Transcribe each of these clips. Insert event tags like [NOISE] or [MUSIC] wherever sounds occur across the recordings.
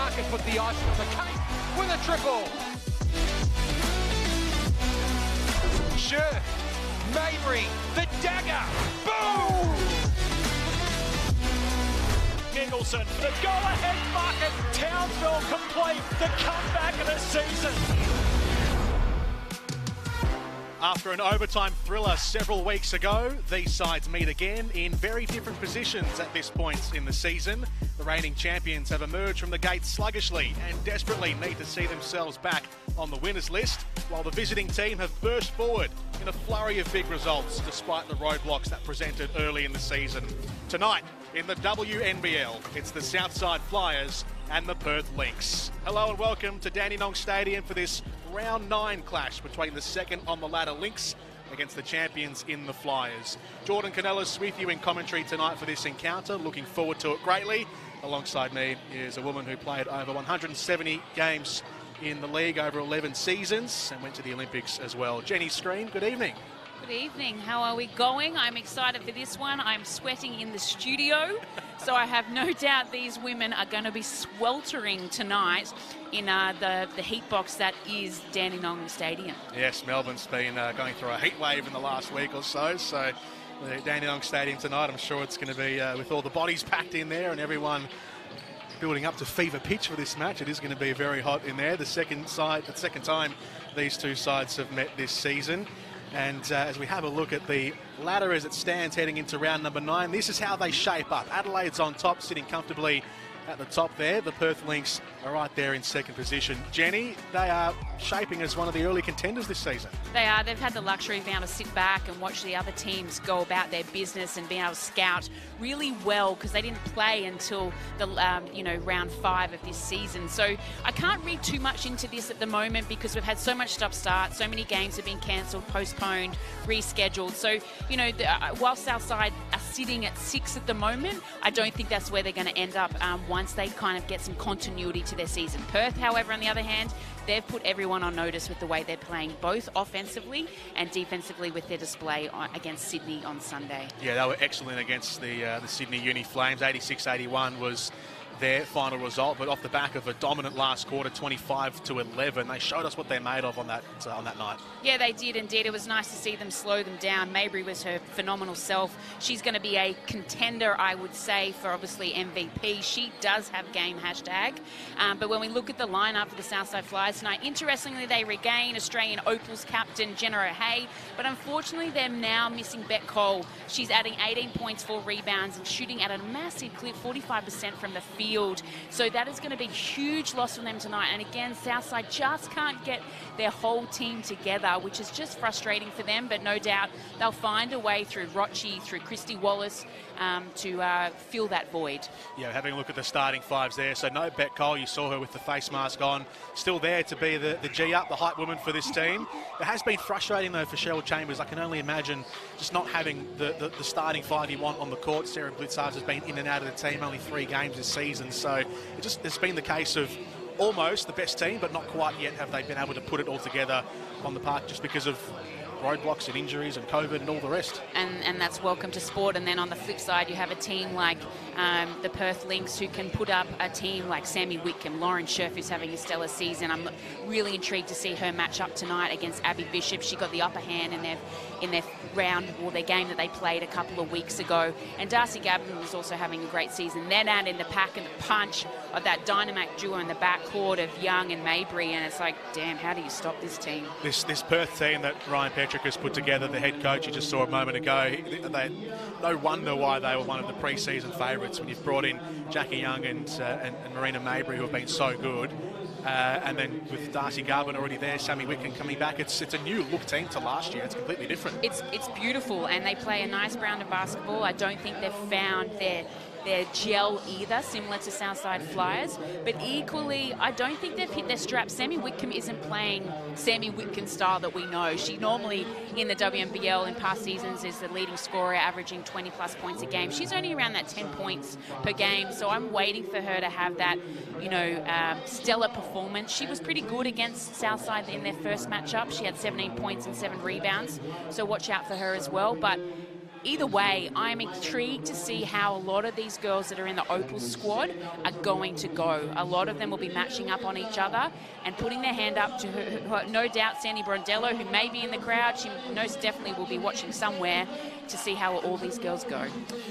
Market put the icing on the cake with a triple. Sure. Mabrey, the dagger. Boom! Nicholson, the go-ahead bucket. Townsville complete the comeback of the season. After an overtime thriller several weeks ago, these sides meet again in very different positions at this point in the season. The reigning champions have emerged from the gates sluggishly and desperately need to see themselves back on the winners list, while the visiting team have burst forward in a flurry of big results despite the roadblocks that presented early in the season. Tonight, in the WNBL, it's the Southside Flyers and the Perth Lynx. Hello and welcome to Dandenong Stadium for this round nine clash between the second on the ladder Lynx against the champions in the Flyers. Jordan Canellis with you in commentary tonight for this encounter. Looking forward to it greatly. Alongside me is a woman who played over 170 games in the league over 11 seasons and went to the Olympics as well. Jenny Screen, good evening. Good evening. How are we going? I'm excited for this one. I'm sweating in the studio, so I have no [LAUGHS] doubt these women are going to be sweltering tonight in uh, the, the heat box that is Dandenong Stadium. Yes, Melbourne's been uh, going through a heat wave in the last week or so, so Dandenong Stadium tonight, I'm sure it's going to be uh, with all the bodies packed in there and everyone building up to fever pitch for this match. It is going to be very hot in there. The second side, the second time these two sides have met this season. And uh, as we have a look at the ladder as it stands heading into round number nine, this is how they shape up. Adelaide's on top, sitting comfortably at the top there. The Perth Lynx are right there in second position. Jenny, they are shaping as one of the early contenders this season. They are. They've had the luxury of being able to sit back and watch the other teams go about their business and being able to scout really well because they didn't play until the um, you know round five of this season. So I can't read too much into this at the moment because we've had so much stop start, so many games have been cancelled, postponed, rescheduled. So you know, the, uh, while are sitting at six at the moment, I don't think that's where they're going to end up um, once they kind of get some continuity to their season. Perth, however, on the other hand, they've put everyone on notice with the way they're playing, both offensively and defensively, with their display against Sydney on Sunday. Yeah, they were excellent against the uh, the Sydney Uni Flames. 86-81 was their final result, but off the back of a dominant last quarter, 25 to 11, they showed us what they're made of on that uh, on that night. Yeah, they did indeed. It was nice to see them slow them down. Mabrey was her phenomenal self. She's going to be a contender, I would say, for obviously MVP. She does have game hashtag, um, but when we look at the lineup for the Southside Flyers tonight, interestingly, they regain Australian Opals captain Jenna O'Hea, but unfortunately, they're now missing Bec Cole. She's adding 18 points, four rebounds, and shooting at a massive clip, 45% from the field field. So that is going to be a huge loss for them tonight. And again, Southside just can't get their whole team together, which is just frustrating for them. But no doubt they'll find a way through Rocci, through Kristy Wallace, um, to uh, fill that void. Yeah, having a look at the starting fives there. So no Bec Cole, you saw her with the face mask on, still there to be the, the G up, the hype woman for this team. It has been frustrating though for Cheryl Chambers. I can only imagine just not having the, the, the starting five you want on the court. Sara Blicavs has been in and out of the team only three games this season, so it just it's been the case of almost the best team, but not quite yet have they been able to put it all together on the park just because of roadblocks and injuries and COVID and all the rest. And, and that's welcome to sport. And then on the flip side, you have a team like um, the Perth Lynx who can put up a team like Sami Whitcomb, Lauren Scherf, who's having a stellar season. I'm really intrigued to see her match up tonight against Abby Bishop. She got the upper hand in their in their round or their game that they played a couple of weeks ago. And Darcee Garbin was also having a great season. Then out in the pack and the punch of that dynamic duo in the backcourt of Young and Mabrey, And it's like, damn, how do you stop this team? This this Perth team that Ryan Petrik has put together, the head coach you just saw a moment ago, they, no wonder why they were one of the pre-season favourites when you've brought in Jackie Young and, uh, and, and Marina Mabrey, who have been so good. Uh, and then with Darcee Garbin already there, Sami Whitcomb coming back, it's it's a new look team to last year. It's completely different. It's it's beautiful, and they play a nice brand of basketball. I don't think they've found their their gel either, similar to Southside Flyers. But equally, I don't think they've hit their strap. Sami Whitcomb isn't playing Sami Whitcomb style that we know. She normally in the WNBL in past seasons is the leading scorer, averaging 20 plus points a game. She's only around that 10 points per game, so I'm waiting for her to have that, you know, um, stellar performance. She was pretty good against Southside in their first matchup. She had 17 points and seven rebounds, so watch out for her as well. But either way, I'm intrigued to see how a lot of these girls that are in the Opal squad are going to go. A lot of them will be matching up on each other and putting their hand up to her, no doubt Sandy Brondello, who may be in the crowd. She most definitely will be watching somewhere to see how all these girls go.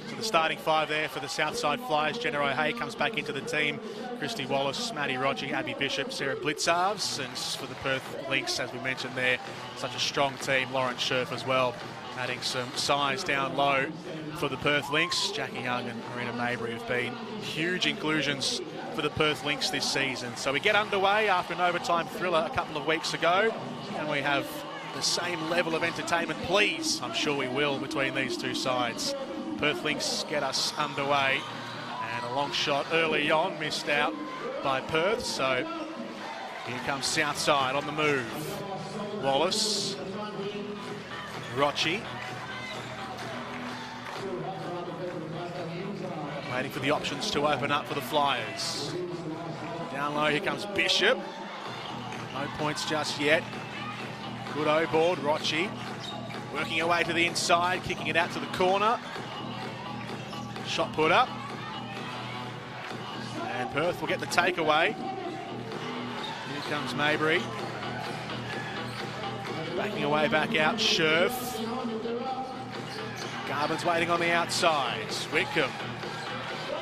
So the starting five there for the Southside Flyers. Jenna O'Hea comes back into the team. Kristy Wallace, Maddie Roger, Abby Bishop, Sara Blicavs. And for the Perth Lynx, as we mentioned there, such a strong team. Lauren Scherf as well adding some size down low for the Perth Lynx. Jackie Young and Marina Mabrey have been huge inclusions for the Perth Lynx this season. So we get underway after an overtime thriller a couple of weeks ago, and we have the same level of entertainment, please. I'm sure we will between these two sides. Perth Lynx get us underway, and a long shot early on missed out by Perth. So here comes Southside on the move. Wallace Rocci. Waiting for the options to open up for the Flyers. Down low, here comes Bishop. No points just yet. Good O-board, Rocci. Working her way to the inside, kicking it out to the corner. Shot put up. And Perth will get the takeaway. Here comes Mabrey. Backing away back out, Scherf. Garbin's waiting on the outside. Whitcomb.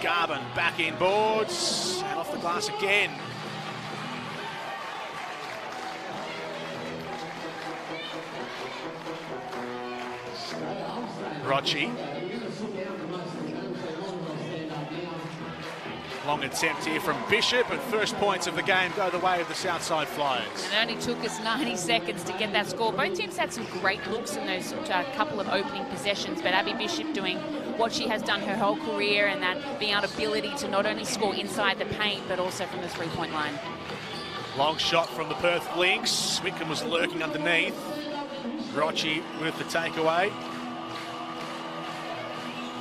Garbin back in boards. And off the glass again. Rocci. Long attempt here from Bishop, and first points of the game go the way of the Southside Flyers. And it only took us 90 seconds to get that score. Both teams had some great looks in those uh, couple of opening possessions, but Abby Bishop doing what she has done her whole career and that being able ability to not only score inside the paint, but also from the three-point line. Long shot from the Perth Lynx. Whitcomb was lurking underneath. Rocci with the takeaway.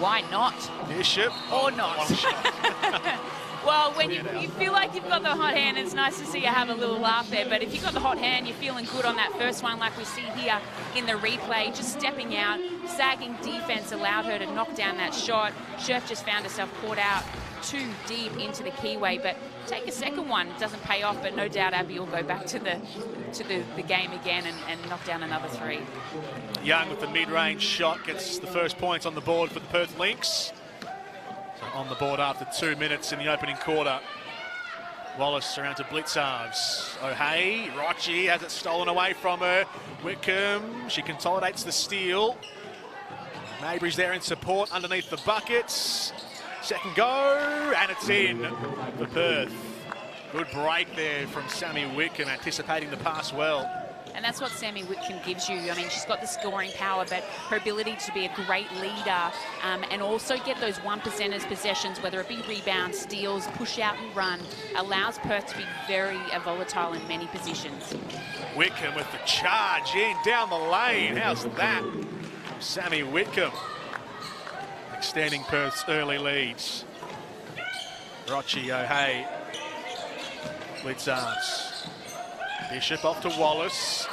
Why not? Bishop. Or not. [LAUGHS] well, when you, you feel like you've got the hot hand, it's nice to see you have a little laugh there. But if you've got the hot hand, you're feeling good on that first one, like we see here in the replay. Just stepping out, sagging defense allowed her to knock down that shot. Scherf just found herself caught out too deep into the keyway, but take a second one. It doesn't pay off, but no doubt Abby will go back to the to the, the game again and, and knock down another three. Young with the mid-range shot gets the first points on the board for the Perth Lynx. So on the board after two minutes in the opening quarter. Wallace around to Blicavs. O'Hea, Rocci has it stolen away from her. Whitcomb, she consolidates the steal. Mabrey's there in support underneath the buckets. Second go, and it's in for Perth. Good break there from Sami Whitcomb, anticipating the pass well. And that's what Sami Whitcomb gives you. I mean, she's got the scoring power, but her ability to be a great leader um, and also get those one percenters possessions, whether it be rebounds, steals, push out and run, allows Perth to be very uh, volatile in many positions. Whitcomb with the charge in down the lane. How's that? Sami Whitcomb extending Perth's early leads. Rocci O'Hea. Blicavs. Bishop off to Wallace.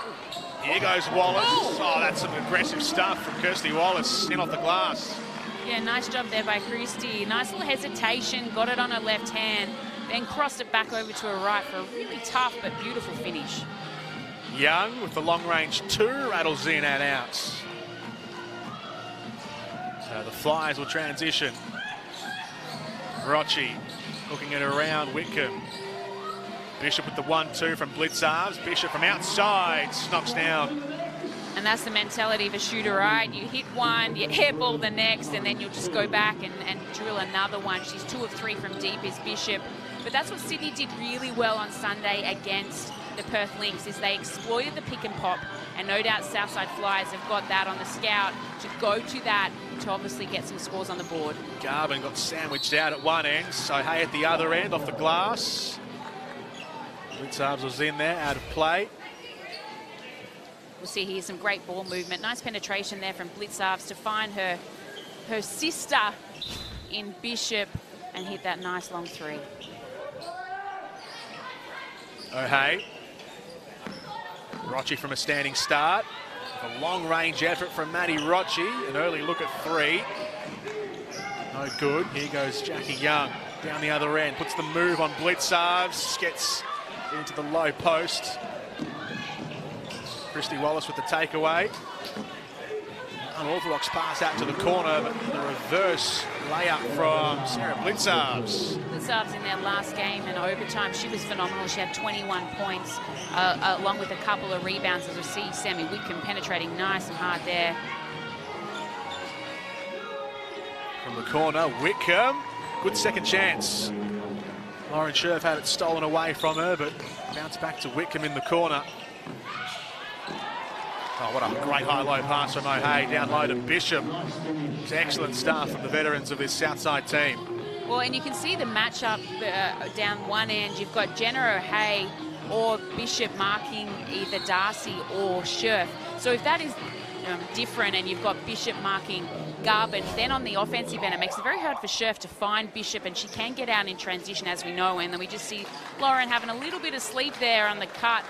Here goes Wallace. Oh, oh that's some aggressive stuff from Kristy Wallace in off the glass. Yeah, nice job there by Kristy. Nice little hesitation, got it on her left hand, then crossed it back over to her right for a really tough but beautiful finish. Young with the long range two rattles in and out. So the Flyers will transition. Rocci hooking it around Whitcomb. Bishop with the 1-2 from Blicavs. Bishop from outside knocks down. And that's the mentality of a shooter, right? You hit one, you airball the next, and then you'll just go back and, and drill another one. She's two of three from deep is Bishop. But that's what Sydney did really well on Sunday against the Perth Lynx is they exploited the pick and pop and no doubt Southside Flyers have got that on the scout to go to that to obviously get some scores on the board. Garbin got sandwiched out at one end, so Hay at the other end off the glass. Blicavs was in there, out of play. We'll see here some great ball movement. Nice penetration there from Blicavs to find her, her sister in Bishop and hit that nice long three. O'Hea. Rocci from a standing start. A long range effort from Maddie Rocci. An early look at three. No good. Here goes Jackie Young down the other end. Puts the move on Blicavs. Gets into the low post. Kristy Wallace with the takeaway. Unorthodox pass out to the corner, but the reverse layup from Sara Blicavs. Blicavs in their last game in overtime, she was phenomenal. She had 21 points, uh, along with a couple of rebounds. As we see Sami Whitcomb penetrating nice and hard there. From the corner, Whitcomb, good second chance. Lauren Scherf had it stolen away from her, but bounced back to Whitcomb in the corner. Oh, what a great high-low pass from O'Hea down low to Bishop. It's excellent stuff from the veterans of this Southside team. Well, and you can see the matchup uh, down one end. You've got Jenna O'Hea or Bishop marking either Darcee or Scherf. So if that is um, different and you've got Bishop marking Garbin, then on the offensive end, it makes it very hard for Scherf to find Bishop, and she can get out in transition, as we know. And then we just see Lauren having a little bit of sleep there on the cut.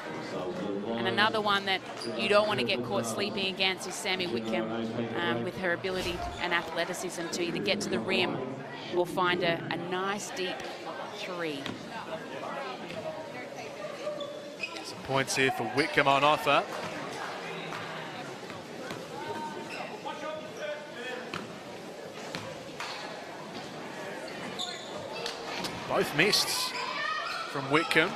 And another one that you don't want to get caught sleeping against is Sami Whitcomb um, with her ability and athleticism to either get to the rim or find a, a nice deep three. Some points here for Whitcomb on offer. Both missed from Whitcomb.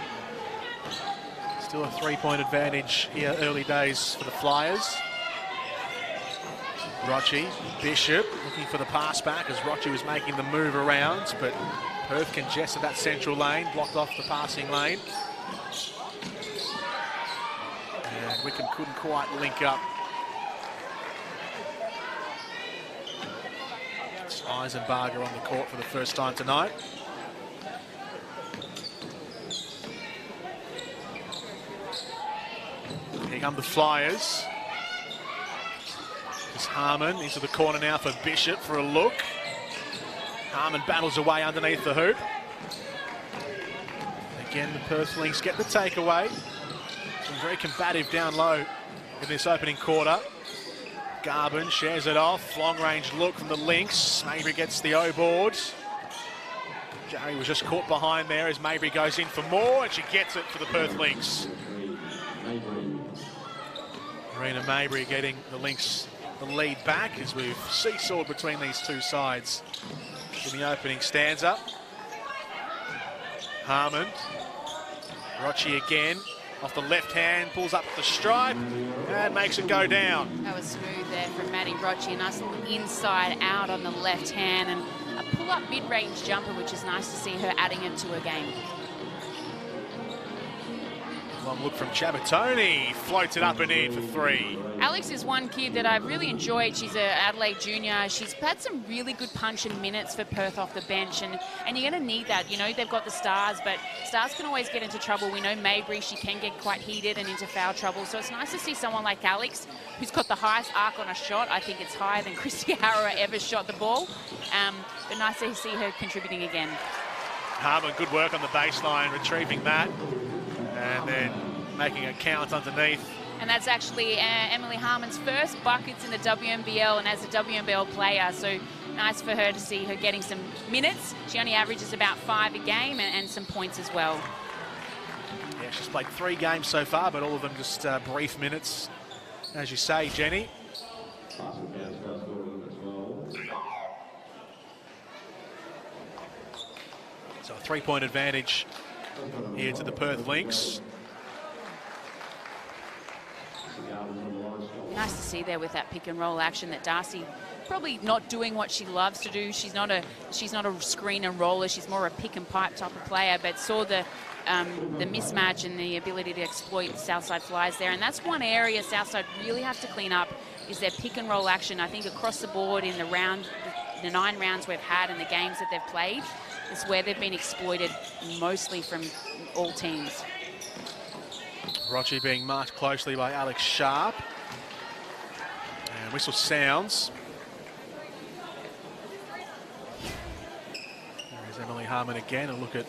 Still a three-point advantage here, early days for the Flyers. Rocci, Bishop looking for the pass back as Rocci was making the move around, but Perth congested that central lane, blocked off the passing lane. And Whitcomb couldn't quite link up. Eisenbarger on the court for the first time tonight. Come the Flyers. It's Harmon into the corner now for Bishop for a look. Harmon battles away underneath the hoop. Again, the Perth Lynx get the takeaway. Been very combative down low in this opening quarter. Garbin shares it off. Long range look from the Lynx. Mabrey gets the O board. Jarry was just caught behind there as Mabrey goes in for more and she gets it for the Perth Lynx. Marina Mabrey getting the Lynx the lead back as we've seesawed between these two sides in the opening stanza. Harmon, Rocci again, off the left hand, pulls up the stripe and makes it go down. That was smooth there from Maddie Rocci, a nice little inside out on the left hand and a pull-up mid-range jumper, which is nice to see her adding it to her game. One look from Ciabattoni, floats it up and in for three. Alex is one kid that I've really enjoyed. She's an Adelaide junior. She's had some really good punch and minutes for Perth off the bench, and, and you're going to need that. You know, they've got the stars, but stars can always get into trouble. We know Mabrey, she can get quite heated and into foul trouble, so it's nice to see someone like Alex, who's got the highest arc on a shot. I think it's higher than [LAUGHS] Kristi Harrower ever shot the ball, um, but nice to see her contributing again. Harmon, good work on the baseline, retrieving that and then making a count underneath. And that's actually uh, Emily Harmon's first buckets in the WNBL and as a WNBL player. So nice for her to see her getting some minutes. She only averages about five a game and, and some points as well. Yeah, she's played three games so far, but all of them just uh, brief minutes. As you say, Jenny. So a three-point advantage here to the Perth Lynx. Nice to see there with that pick and roll action that Darcee probably not doing what she loves to do. She's not a she's not a screen and roller. She's more a pick and pipe type of player, but saw the um, the mismatch and the ability to exploit Southside flies there. And that's one area Southside really have to clean up is their pick and roll action. I think across the board in the round, the nine rounds we've had and the games that they've played, is where they've been exploited mostly from all teams. Rocci being marked closely by Alex Sharp. And whistle sounds. There's Emily Harmon again. A look at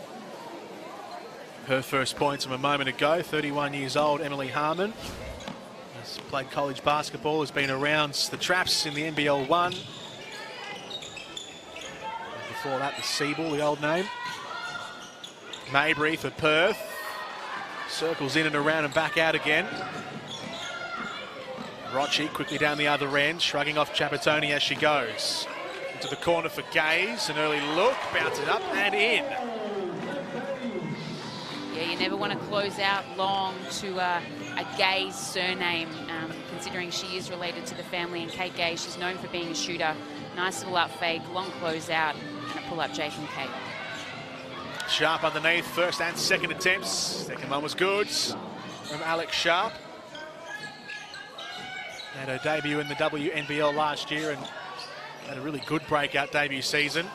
her first points from a moment ago. 31 years old, Emily Harmon. Has played college basketball, has been around the traps in the NBL 1. Before that, the SEABL, the old name. Mabrey for Perth. Circles in and around and back out again. Rocci quickly down the other end, shrugging off Ciabattoni as she goes. Into the corner for Gaze, an early look, bounces up and in. Yeah, you never want to close out long to uh, a Gaze surname, um, considering she is related to the family. And Kate Gaze, she's known for being a shooter. Nice little up fake, long close out, and a pull up J from Kate. Sharp underneath, first and second attempts. Second one was good from Alex Sharp. Had her debut in the WNBL last year and had a really good breakout debut season.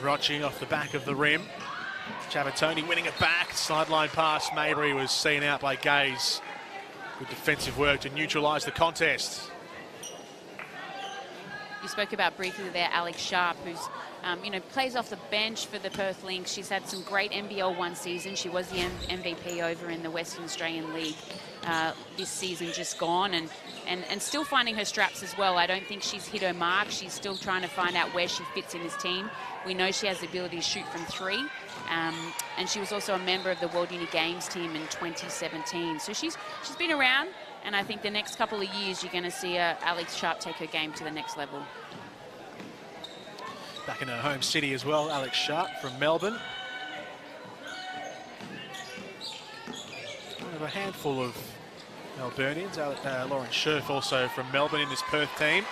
Rocci off the back of the rim. Ciabattoni winning it back. Sideline pass. Mabrey was seen out by Gaze. Good defensive work to neutralise the contest. You spoke about briefly there Alex Sharp, who's um, you know plays off the bench for the Perth Lynx. She's had some great NBL one season. She was the M MVP over in the Western Australian League uh, this season, just gone, and, and and still finding her straps as well. I don't think she's hit her mark. She's still trying to find out where she fits in this team. We know she has the ability to shoot from three. Um, and she was also a member of the World Uni Games team in 2017. So she's she's been around, and I think the next couple of years you're going to see uh, Alex Sharp take her game to the next level. Back in her home city as well, Alex Sharp from Melbourne. One of a handful of Melburnians. Uh, Lauren Scherf also from Melbourne in this Perth team.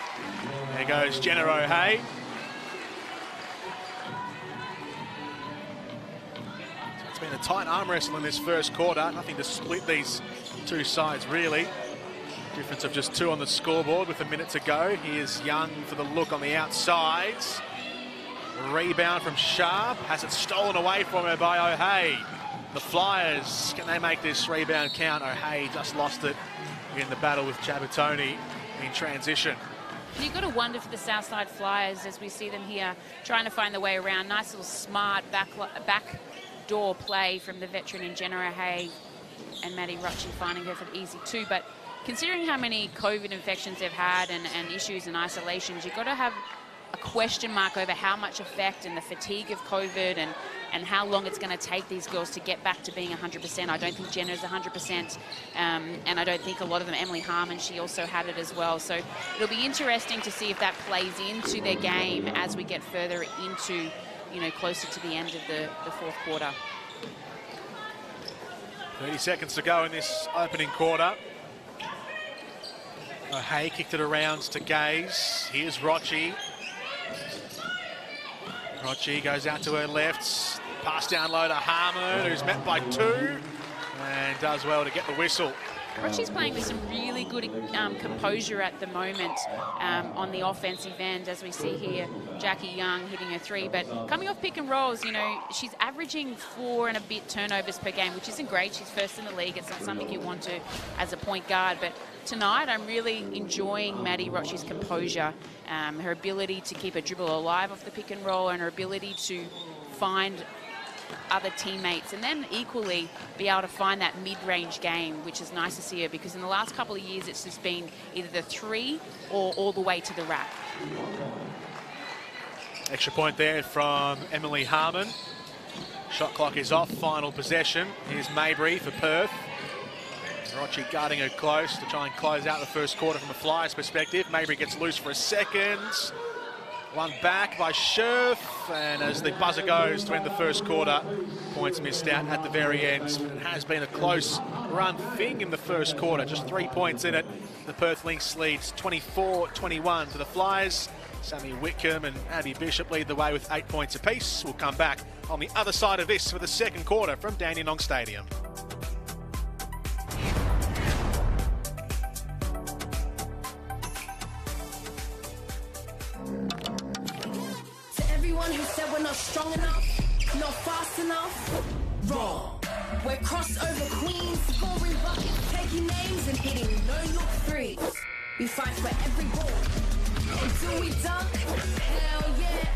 There goes Jenna O'Hea. It's been a tight arm wrestle in this first quarter. Nothing to split these two sides really. Difference of just two on the scoreboard with a minute to go. Here's Young for the look on the outsides. Rebound from Sharp. Has it stolen away from her by O'Hea. The Flyers, can they make this rebound count? O'Hea just lost it in the battle with Ciabattoni in transition. You've got to wonder for the Southside Flyers as we see them here trying to find the way around. Nice little smart back, back door play from the veteran in Jenna O'Hea and Maddie Rocci finding her for the easy two. But considering how many COVID infections they've had and, and issues and isolations, you've got to have a question mark over how much effect and the fatigue of COVID and, and how long it's going to take these girls to get back to being 100%. I don't think Jenna's 100%, um, and I don't think a lot of them, Emily Harmon, she also had it as well. So it'll be interesting to see if that plays into their game as we get further into, you know, closer to the end of the, the fourth quarter. 30 seconds to go in this opening quarter. O'Hea kicked it around to Gaze. Here's Rocci. Rocci goes out to her left. Pass down low to Harmon, who's met by two. And does well to get the whistle. Rocci's playing with some really good um, composure at the moment um, on the offensive end, as we see here. Jackie Young hitting her three, but coming off pick and rolls, you know, she's averaging four and a bit turnovers per game, which isn't great. She's first in the league. It's not something you want to as a point guard, but tonight I'm really enjoying Maddie Rocci's composure, um, her ability to keep a dribble alive off the pick and roll, and her ability to find other teammates and then equally be able to find that mid-range game which is nice to see her because in the last couple of years it's just been either the three or all the way to the rack. Extra point there from Emily Harmon. Shot clock is off, final possession. Here's Mabrey for Perth. Rocci guarding her close to try and close out the first quarter from a Flyers perspective. Mabrey gets loose for a second. One back by Scherf, and as the buzzer goes to end the first quarter, points missed out at the very end. It has been a close run thing in the first quarter, just three points in it. The Perth Lynx leads 24-21 to the Flyers. Sammy Whitcomb and Abby Bishop lead the way with eight points apiece. We'll come back on the other side of this for the second quarter from Dandenong Stadium. Not strong enough, not fast enough. Wrong. We're crossover queens, scoring buckets, taking names and hitting no look threes. We fight for every ball. Until we dunk, hell yeah.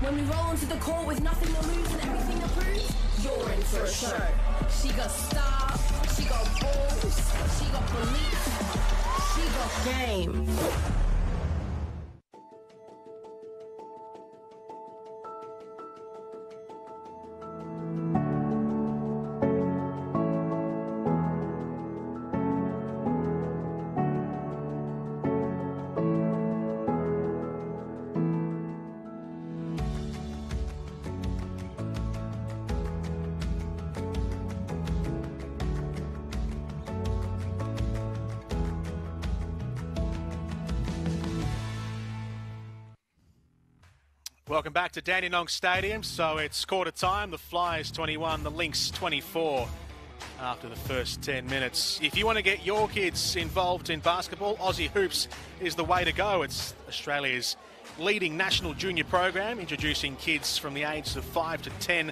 When we roll into the court with nothing to lose and everything to prove, you're in for a show. She got style, she got balls, she got belief, she got game. Welcome back to Dandenong Stadium. So it's quarter time. The Flyers 21, the Lynx 24 after the first 10 minutes. If you want to get your kids involved in basketball, Aussie Hoops is the way to go. It's Australia's leading national junior program, introducing kids from the ages of 5 to 10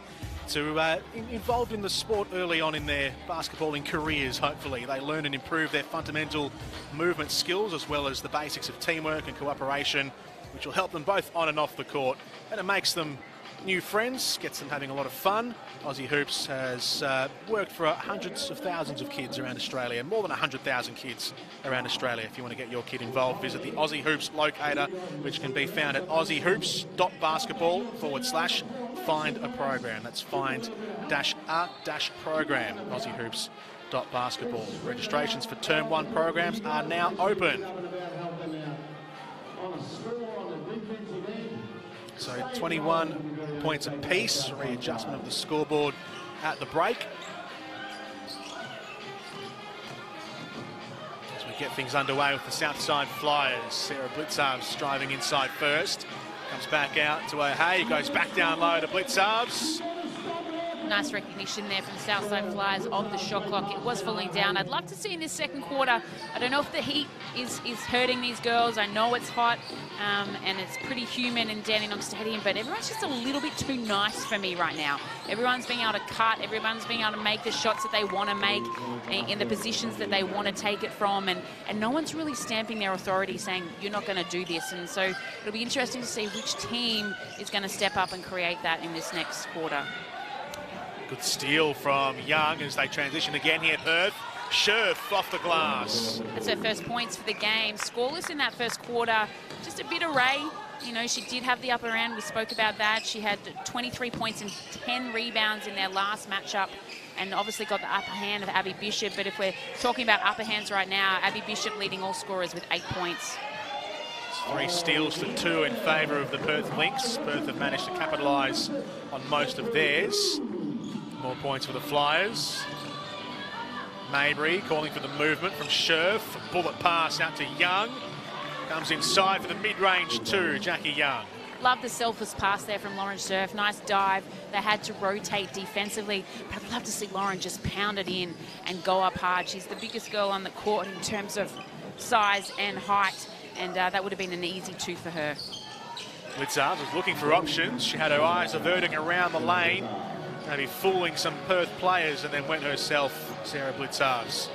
to uh, in, involved in the sport early on in their basketballing careers, hopefully. They learn and improve their fundamental movement skills as well as the basics of teamwork and cooperation which will help them both on and off the court. And it makes them new friends, gets them having a lot of fun. Aussie Hoops has uh, worked for hundreds of thousands of kids around Australia, more than 100,000 kids around Australia. If you want to get your kid involved, visit the Aussie Hoops locator, which can be found at aussiehoops.basketball forward slash find a program. That's find dash art dash program, aussiehoops.basketball. Registrations for term one programs are now open. So 21 points apiece, readjustment of the scoreboard at the break. As we get things underway with the Southside Flyers, Sara Blicavs driving inside first. Comes back out to O'Hea, goes back down low to Blicavs nice recognition there from Southside Flyers of the shot clock. It was falling down. I'd love to see in this second quarter. I don't know if the heat is, is hurting these girls. I know it's hot um, and it's pretty humid in Dandenong Stadium, but everyone's just a little bit too nice for me right now. Everyone's being able to cut. Everyone's being able to make the shots that they want to make in the positions that they want to take it from. And, and no one's really stamping their authority saying, you're not going to do this. And so it'll be interesting to see which team is going to step up and create that in this next quarter. Good steal from Young as they transition again here, at Perth. Scherf off the glass. That's her first points for the game. Scoreless in that first quarter. Just a bit of Ray. You know, she did have the upper end. We spoke about that. She had 23 points and 10 rebounds in their last matchup and obviously got the upper hand of Abby Bishop. But if we're talking about upper hands right now, Abby Bishop leading all scorers with eight points. Three steals to two in favour of the Perth Lynx. Perth have managed to capitalise on most of theirs. More points for the Flyers. Mabrey calling for the movement from Scherf. Bullet pass out to Young. Comes inside for the mid-range two, Jackie Young. Love the selfless pass there from Lauren Scherf. Nice dive. They had to rotate defensively, but I'd love to see Lauren just pound it in and go up hard. She's the biggest girl on the court in terms of size and height, and uh, that would have been an easy two for her. Blicavs was looking for options. She had her eyes averting around the lane maybe fooling some Perth players and then went herself, Sara Blicavs.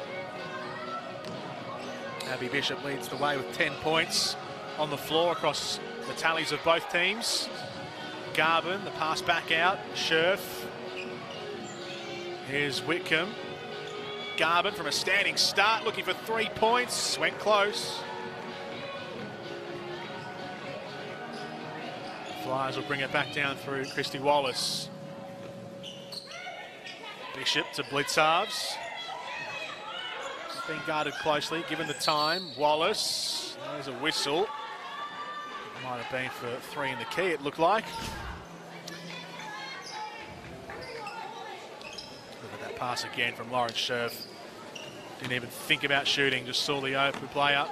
Abby Bishop leads the way with 10 points on the floor across the tallies of both teams. Garbin, the pass back out, Scherf. Here's Whitcomb. Garbin from a standing start, looking for three points, went close. Flyers will bring it back down through Kristy Wallace. Bishop to Blicavs. Being guarded closely, given the time. Wallace, there's a whistle. Might have been for three in the key, it looked like. Look at that pass again from Lauren Scherf. Didn't even think about shooting, just saw the open player.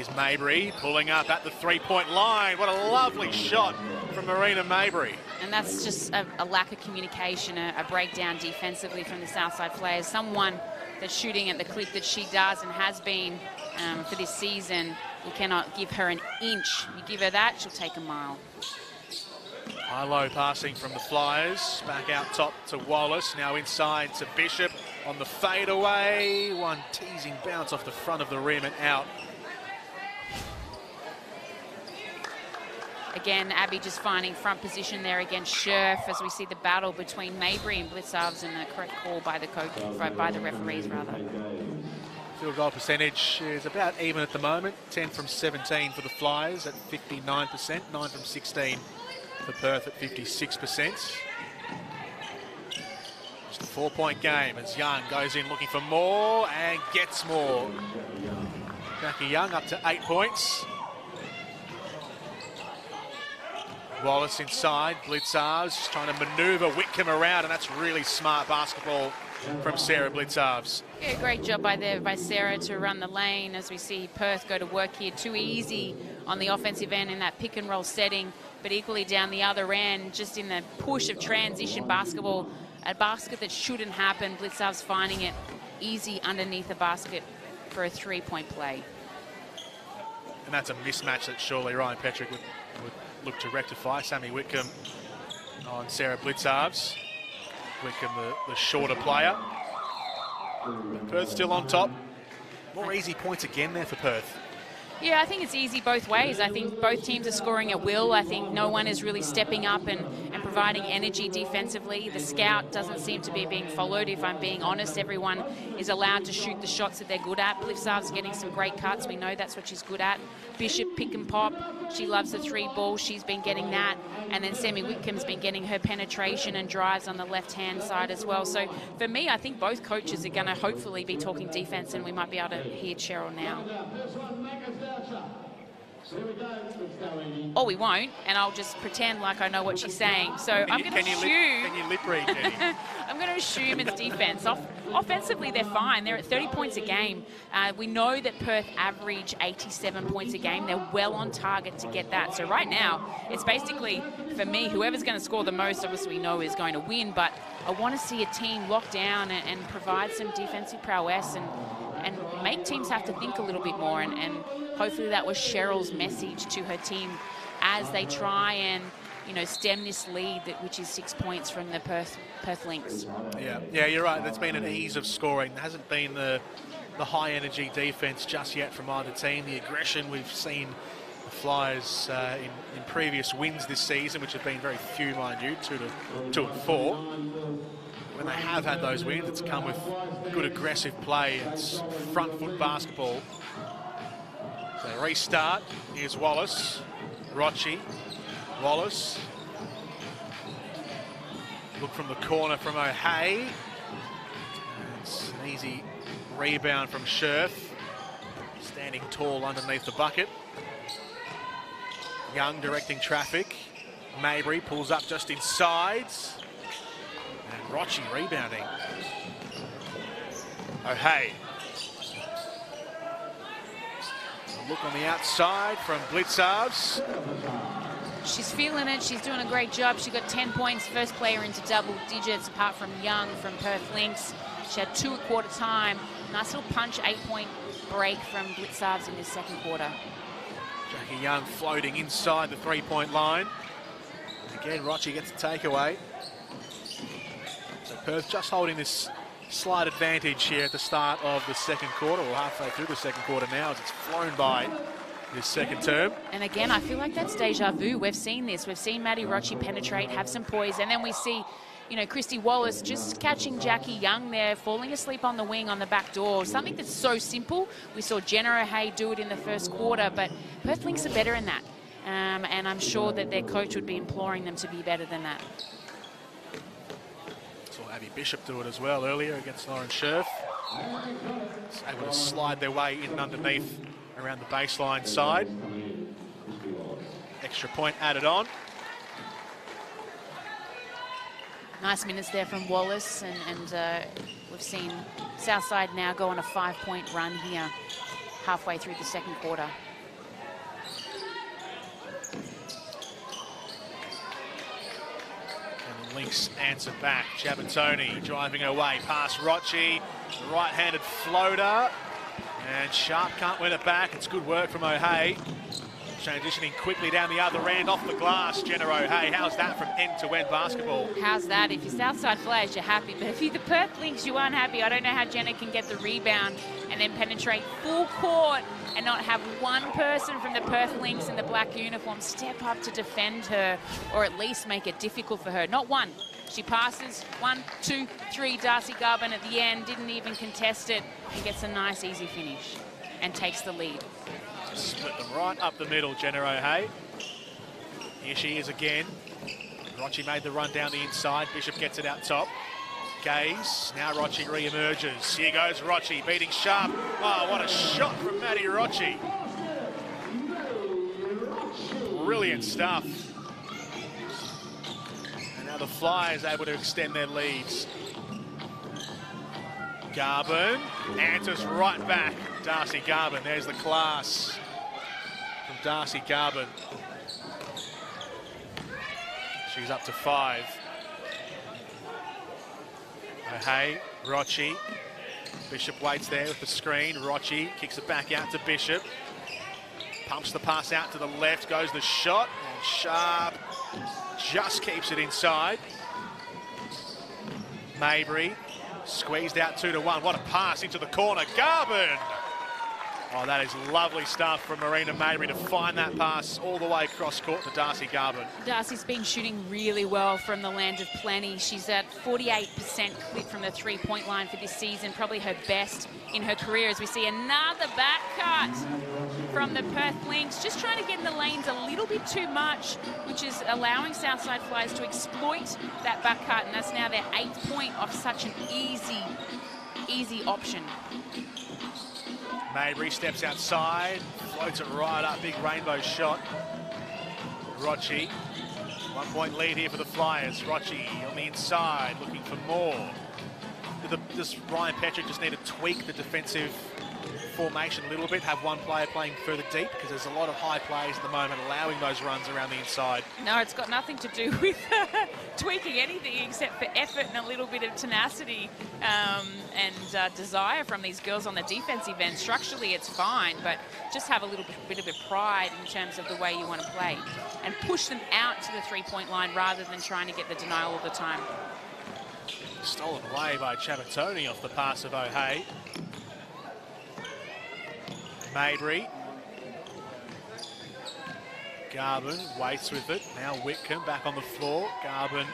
Here's Mabrey pulling up at the three-point line. What a lovely shot from Marina Mabrey. And that's just a, a lack of communication, a, a, breakdown defensively from the Southside Flyers. Someone that's shooting at the clip that she does and has been um, for this season. You cannot give her an inch. You give her that, she'll take a mile. High-low passing from the Flyers. Back out top to Wallace. Now inside to Bishop on the fadeaway. One teasing bounce off the front of the rim and out Again, Abby just finding front position there against Scherf as we see the battle between Mabrey and Blicavs and the correct call by the coach, uh, by the referees rather. Field goal percentage is about even at the moment. 10 from 17 for the Flyers at 59%, 9 from 16 for Perth at 56%. Just a four-point game as Young goes in looking for more and gets more. Jackie Young up to eight points. Wallace inside, just trying to manoeuvre Whitcomb around, and that's really smart basketball from Sara Blicavs. Yeah, great job by there by Sara to run the lane as we see Perth go to work here. Too easy on the offensive end in that pick and roll setting, but equally down the other end, just in the push of transition basketball, a basket that shouldn't happen. Blicavs finding it easy underneath the basket for a three-point play. And that's a mismatch that surely Ryan would, would look to rectify. Sami Whitcomb on Sara Blicavs. Whitcomb, the, the shorter player. But Perth still on top. More easy points again there for Perth. Yeah, I think it's easy both ways. I think both teams are scoring at will. I think no one is really stepping up and providing energy defensively. The scout doesn't seem to be being followed, if I'm being honest. Everyone is allowed to shoot the shots that they're good at. Blicavs getting some great cuts. We know that's what she's good at. Bishop pick and pop. She loves the three ball. She's been getting that. And then Sami Whitcomb's been getting her penetration and drives on the left-hand side as well. So for me, I think both coaches are going to hopefully be talking defense and we might be able to hear Cheryl now. Or we won't, and I'll just pretend like I know what she's saying. So Can I'm going to can you assume. lip, can you lip read, [LAUGHS] I'm going to assume it's defense. Off, offensively, they're fine. They're at 30 points a game. Uh, we know that Perth average 87 points a game. They're well on target to get that. So right now, it's basically, for me, whoever's going to score the most, obviously we know is going to win. But I want to see a team lock down and, and provide some defensive prowess and, and make teams have to think a little bit more. And, and hopefully that was Cheryl's message to her team as they try and you know, stem this lead, that, which is six points from the Perth, Perth Lynx. Yeah, yeah, you're right. There's been an ease of scoring. There hasn't been the the high energy defense just yet from either team. The aggression we've seen the Flyers uh, in, in previous wins this season, which have been very few, mind you, two to two and four. When they have had those wins, it's come with good aggressive play. It's front foot basketball. So restart. Here's Wallace, Rocci, Wallace. Look from the corner from O'Hea. It's an easy rebound from Scherf. Standing tall underneath the bucket. Young directing traffic. Mabrey pulls up just inside. And Rocci rebounding. O'Hea. A look on the outside from Blicavs. She's feeling it. She's doing a great job. She got 10 points, first player into double digits, apart from Young from Perth Lynx. She had two at quarter time. Nice little punch, eight-point break from Blicavs in this second quarter. Jackie Young floating inside the three-point line. Again, Rocci gets a takeaway. Perth just holding this slight advantage here at the start of the second quarter, or halfway through the second quarter now, as it's flown by this second term. And again, I feel like that's deja vu. We've seen this. We've seen Maddie Rocci penetrate, have some poise, and then we see, you know, Kristy Wallace just catching Jackie Young there, falling asleep on the wing on the back door. Something that's so simple. We saw Jenna O'Hea do it in the first quarter, but Perth Lynx are better in that. Um, and I'm sure that their coach would be imploring them to be better than that. Bishop do it as well earlier against Lauren Scherf. Able to slide their way in underneath around the baseline side. Extra point added on. Nice minutes there from Wallace, and, and uh, we've seen Southside now go on a five-point run here, halfway through the second quarter. Lynx answer back. Ciabattoni driving away past Rocci. Right-handed floater. And Sharp can't win it back. It's good work from O'Hea. Transitioning quickly down the other end, off the glass, Genero. Hey, how's that from end-to-end basketball? How's that? If you're Southside Flyers, you're happy. But if you're the Perth Lynx, you aren't happy. I don't know how Jenna can get the rebound and then penetrate full court and not have one person from the Perth Lynx in the black uniform step up to defend her or at least make it difficult for her. Not one. She passes one, two, three. Darcee Garbin at the end didn't even contest it and gets a nice, easy finish and takes the lead. Split them right up the middle, Jenna O'Hea. Here she is again. Rocci made the run down the inside. Bishop gets it out top. Gaze. Now Rocci re-emerges. Here goes Rocci beating Sharp. Oh, what a shot from Maddie Rocci. Brilliant stuff. And now the Flyers able to extend their leads. Garbin answers right back. Darcee Garbin, there's the class from Darcee Garbin. She's up to five. O'Hea, Rocci. Bishop waits there with the screen. Rocci kicks it back out to Bishop. Pumps the pass out to the left, goes the shot, and Sharp just keeps it inside. Mabrey squeezed out two to one. What a pass into the corner. Garbin Oh, that is lovely stuff from Marina Mabrey to find that pass all the way across court to Darcee Garbin. Darcee's been shooting really well from the land of plenty. She's at 48% clip from the three-point line for this season, probably her best in her career as we see another back cut from the Perth Lynx, just trying to get in the lanes a little bit too much, which is allowing Southside Flyers to exploit that back cut, and that's now their eighth point off such an easy, easy option. Mabrey steps outside, floats it right up, big rainbow shot. Rocci, one point lead here for the Flyers. Rocci on the inside, looking for more. Does Ryan Petrik just need to tweak the defensive formation a little bit, have one player playing further deep because there's a lot of high plays at the moment allowing those runs around the inside. No, it's got nothing to do [LAUGHS] with tweaking anything except for effort and a little bit of tenacity um, and uh, desire from these girls on the defensive end. Structurally, it's fine, but just have a little bit, bit of a pride in terms of the way you want to play and push them out to the three-point line rather than trying to get the denial all the time. Stolen away by Ciabattoni off the pass of O'Hea. Mabrey. Garbin waits with it. Now Whitcomb back on the floor. Garbin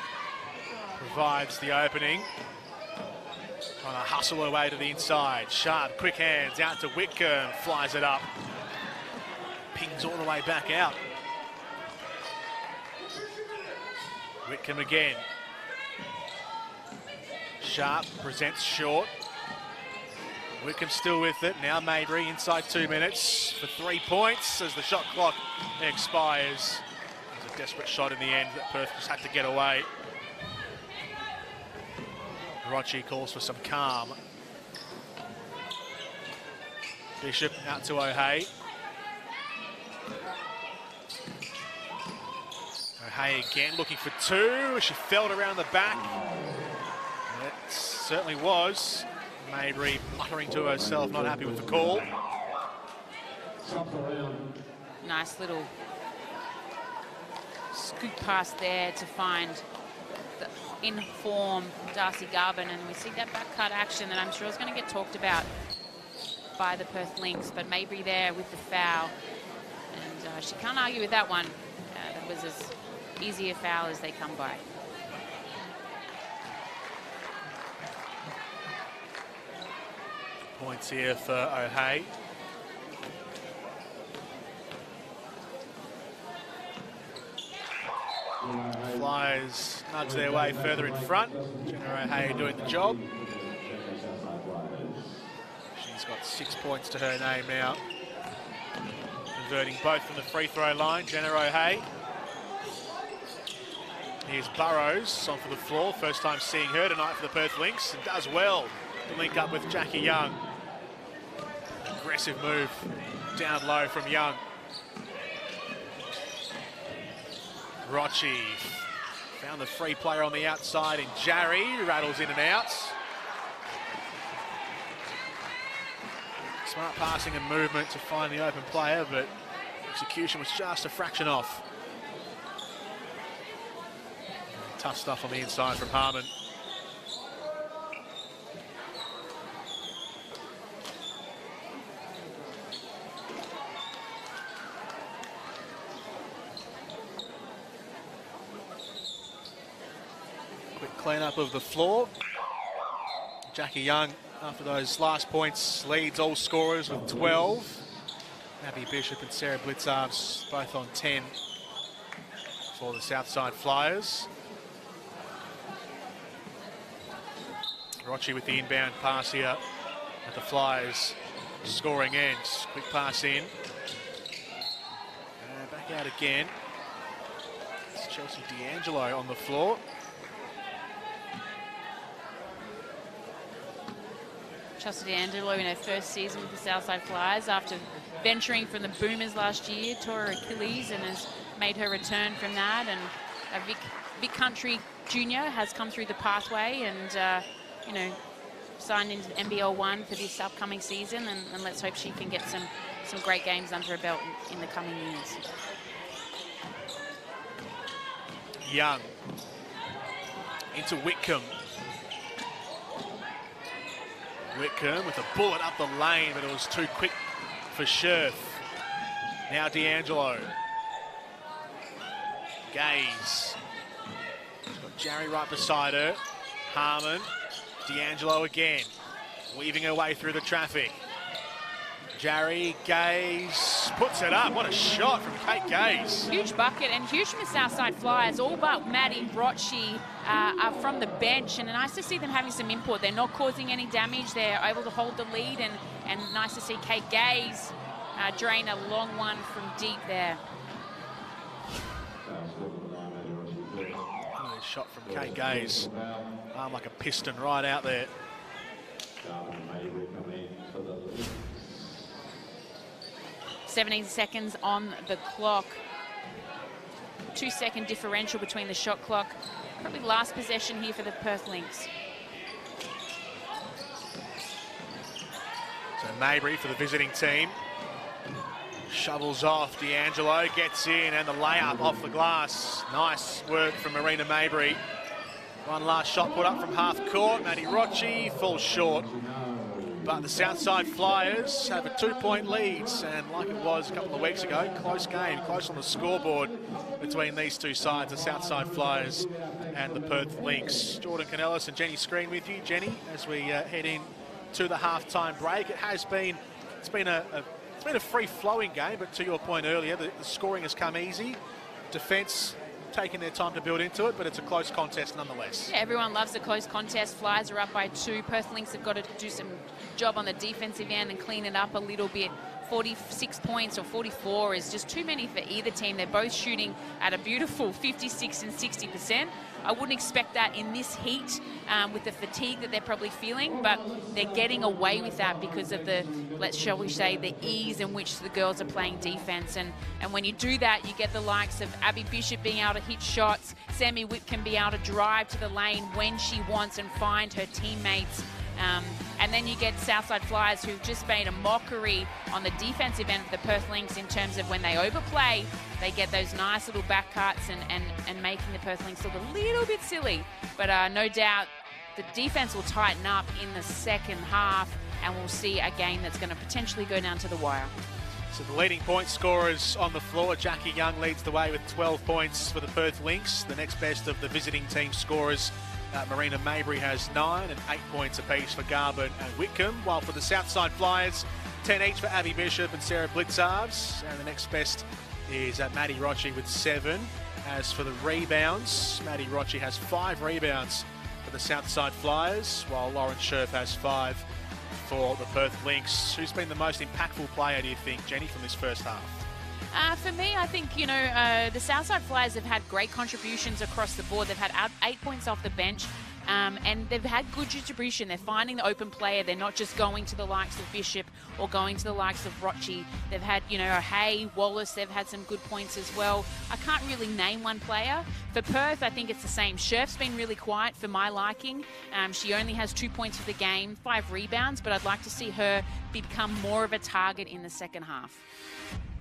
provides the opening. Trying to hustle her way to the inside. Sharp, quick hands out to Whitcomb. Flies it up. Pings all the way back out. Whitcomb again. Sharp presents short. Whitcomb still with it. Now Mabrey inside two minutes for three points as the shot clock expires. It was a desperate shot in the end that Perth just had to get away. Rocci calls for some calm. Bishop out to O'Hea. O'Hea again looking for two. She felt around the back. It certainly was. Mabrey muttering to herself, not happy with the call. Nice little scoop pass there to find the in-form Darcee Garbin, and we see that back cut action that I'm sure is going to get talked about by the Perth Lynx, but Mabrey there with the foul, and uh, she can't argue with that one. Uh, that was as easy a foul as they come by. Points here for O'Hea. Flyers nudge their way further in front. Jenna O'Hea doing the job. She's got six points to her name now. Converting both from the free throw line. Jenna O'Hea. Here's Burrows on for the floor. First time seeing her tonight for the Perth Lynx and does well to link up with Jackie Young. Aggressive move down low from Young. Rocci found the free player on the outside in Jarry, rattles in and out. Smart passing and movement to find the open player, but Execution was just a fraction off. Tough stuff on the inside from Harmon. Quick clean-up of the floor. Jackie Young, after those last points, leads all scorers with 12. Abby Bishop and Sara Blicavs both on 10 for the Southside Flyers. Rocci with the inbound pass here at the Flyers scoring end. Quick pass in. Back out again. It's Chelsea D'Angelo on the floor. Chelsea D'Angelo in her first season with the Southside Flyers after venturing from the Boomers last year, tore her Achilles and has made her return from that. And a Vic, Vic Country Junior has come through the pathway and, uh, you know, signed into NBL one for this upcoming season. And, and, let's hope she can get some, some great games under her belt in, in the coming years. Young into Whitcomb. Whitcomb with a bullet up the lane, but it was too quick for Scherf. Now D'Angelo. Gaze. She's got Jerry right beside her. Harmon. D'Angelo again. Weaving her way through the traffic. Jarry, Gaze, puts it up. What a shot from Kate Gaze. Huge bucket and huge from the Southside Flyers. All but Maddie Rocci uh, are from the bench and nice to see them having some input. They're not causing any damage. They're able to hold the lead and, and nice to see Kate Gaze uh, drain a long one from deep there. shot from Kate Gaze. Arm like a piston right out there. 17 seconds on the clock. Two second differential between the shot clock. Probably last possession here for the Perth Lynx. So Mabrey for the visiting team. Shovels off, D'Angelo gets in and the layup off the glass. Nice work from Marina Mabrey. One last shot put up from half court. Maddie Rocci falls short. But the Southside Flyers have a two-point lead, and like it was a couple of weeks ago, close game, close on the scoreboard between these two sides, the Southside Flyers and the Perth Lynx. Jordan Canellis and Jenny Screen with you, Jenny, as we uh, head in to the half-time break. It has been, it's been a, a it's been a free-flowing game, but to your point earlier, the, the scoring has come easy. Defence taking their time to build into it, but it's a close contest nonetheless. Yeah, everyone loves a close contest. Flyers are up by two. Perth Lynx have got to do some job on the defensive end and clean it up a little bit. 46 points or 44 is just too many for either team. They're both shooting at a beautiful 56 and 60%. I wouldn't expect that in this heat um, with the fatigue that they're probably feeling, but they're getting away with that because of the, let's shall we say, the ease in which the girls are playing defense. And, and when you do that, you get the likes of Abby Bishop being able to hit shots, Sami Whitcomb be able to drive to the lane when she wants and find her teammates um, and then you get Southside Flyers who've just made a mockery on the defensive end of the Perth Lynx in terms of when they overplay, they get those nice little back cuts and, and, and making the Perth Lynx look a little bit silly. But uh, no doubt the defense will tighten up in the second half and we'll see a game that's going to potentially go down to the wire. So the leading point scorers on the floor. Jackie Young leads the way with 12 points for the Perth Lynx. The next best of the visiting team scorers uh, Marina Mabrey has nine and eight points apiece for Garbin and Whitcomb, while for the Southside Flyers, 10 each for Abby Bishop and Sara Blicavs. And the next best is uh, Maddie Rocci with seven. As for the rebounds, Maddie Rocci has five rebounds for the Southside Flyers, while Lauren Scherf has five for the Perth Lynx. Who's been the most impactful player, do you think, Jenny, from this first half? Uh, for me, I think, you know, uh, the Southside Flyers have had great contributions across the board. They've had eight points off the bench. Um, and they've had good distribution. They're finding the open player. They're not just going to the likes of Bishop or going to the likes of Rocci. They've had, you know, Hay, Wallace. They've had some good points as well. I can't really name one player. For Perth, I think it's the same. Scherf's been really quiet for my liking. Um, she only has two points for the game, five rebounds, but I'd like to see her become more of a target in the second half.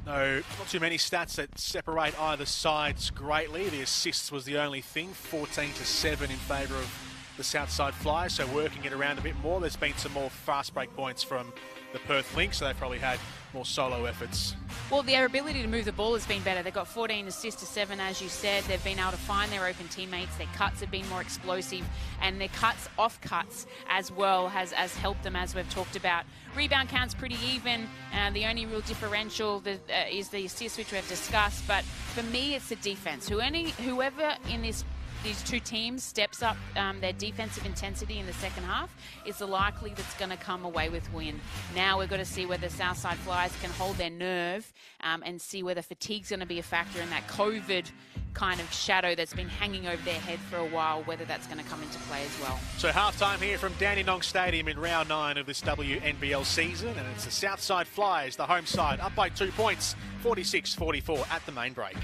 No, not too many stats that separate either sides greatly. The assists was the only thing, 14 to 7 in favour of the Southside Flyers, so working it around a bit more. There's been some more fast break points from the Perth Lynx, so they've probably had more solo efforts. Well, their ability to move the ball has been better. They've got 14 assists to 7, as you said. They've been able to find their open teammates. Their cuts have been more explosive, and their cuts off cuts as well has, has helped them, as we've talked about. Rebound count's pretty even. Uh, the only real differential the, uh, is the assists, which we've discussed. But for me, it's the defense. Who any, whoever in this these two teams steps up um, their defensive intensity in the second half, is the likely that's going to come away with win. Now we've got to see whether Southside Flyers can hold their nerve um, and see whether fatigue's going to be a factor in that COVID kind of shadow that's been hanging over their head for a while, whether that's going to come into play as well. So halftime here from Dandenong Stadium in round nine of this WNBL season, and it's the Southside Flyers, the home side, up by two points, 46-44 at the main break.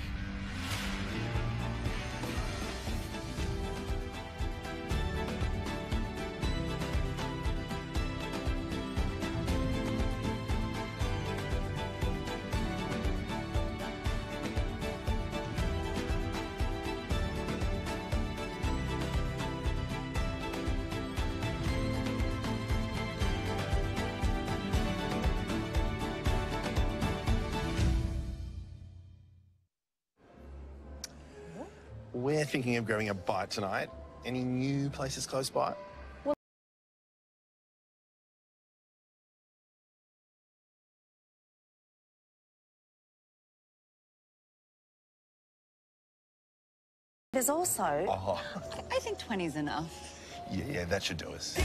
We're thinking of grabbing a bite tonight. Any new places close by? There's also, Oh, I think 20 is enough. yeah, yeah, that should do us.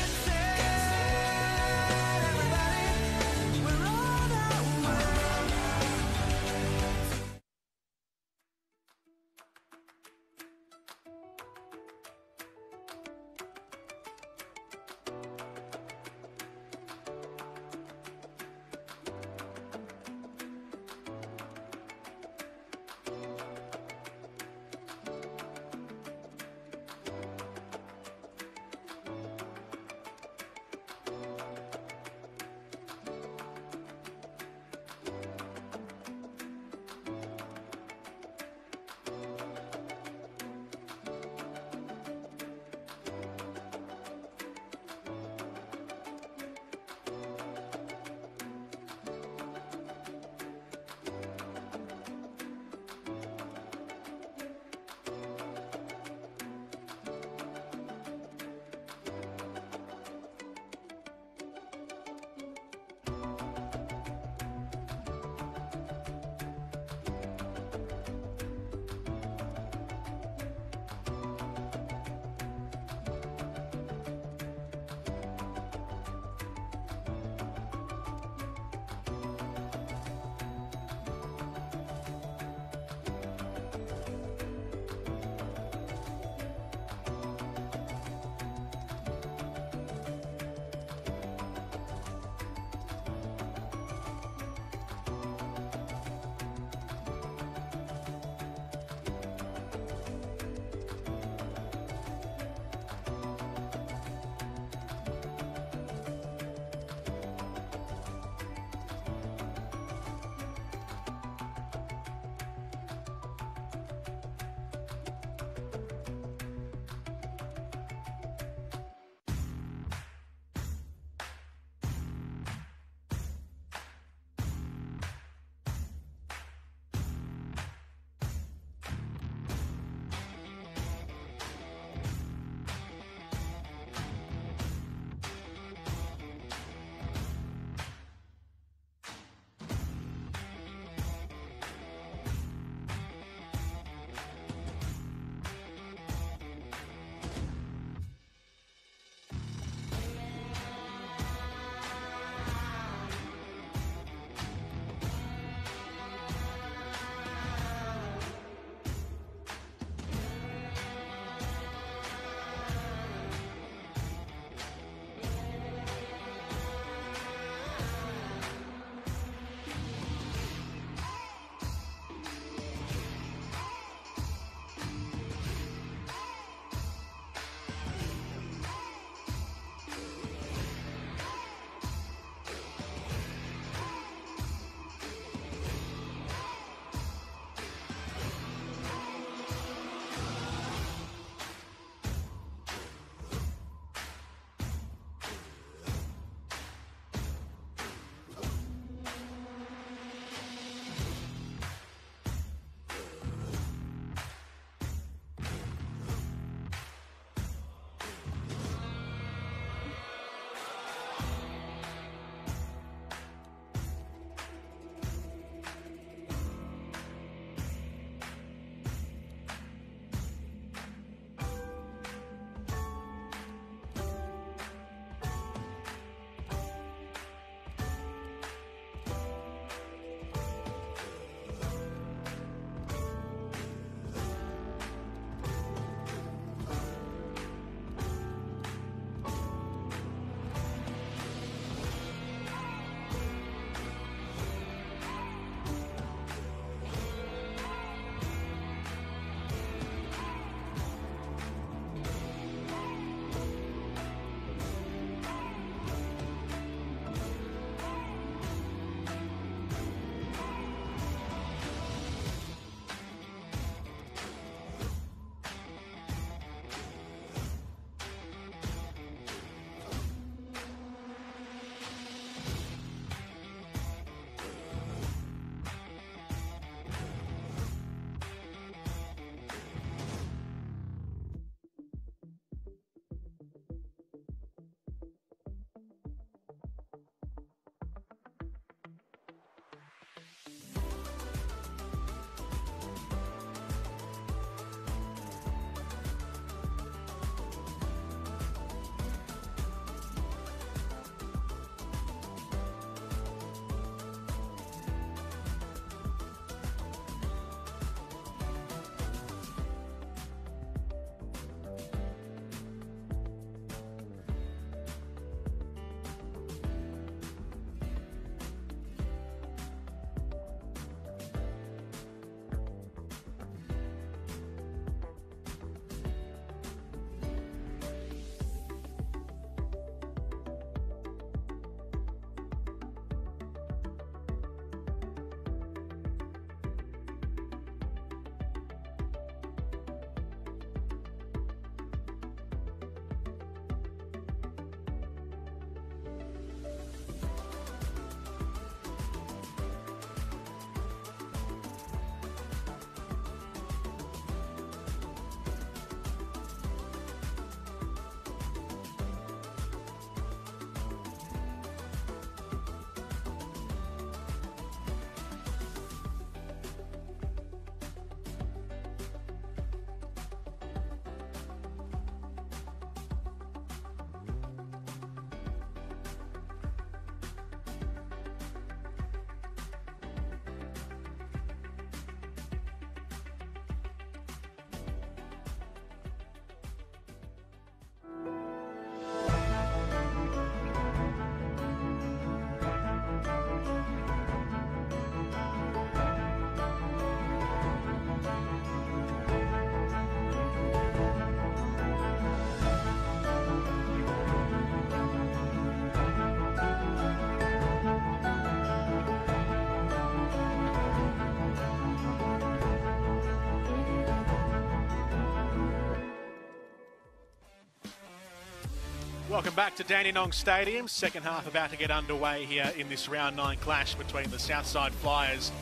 Welcome back to Dandenong Stadium. Second half about to get underway here in this round nine clash between the Southside Flyers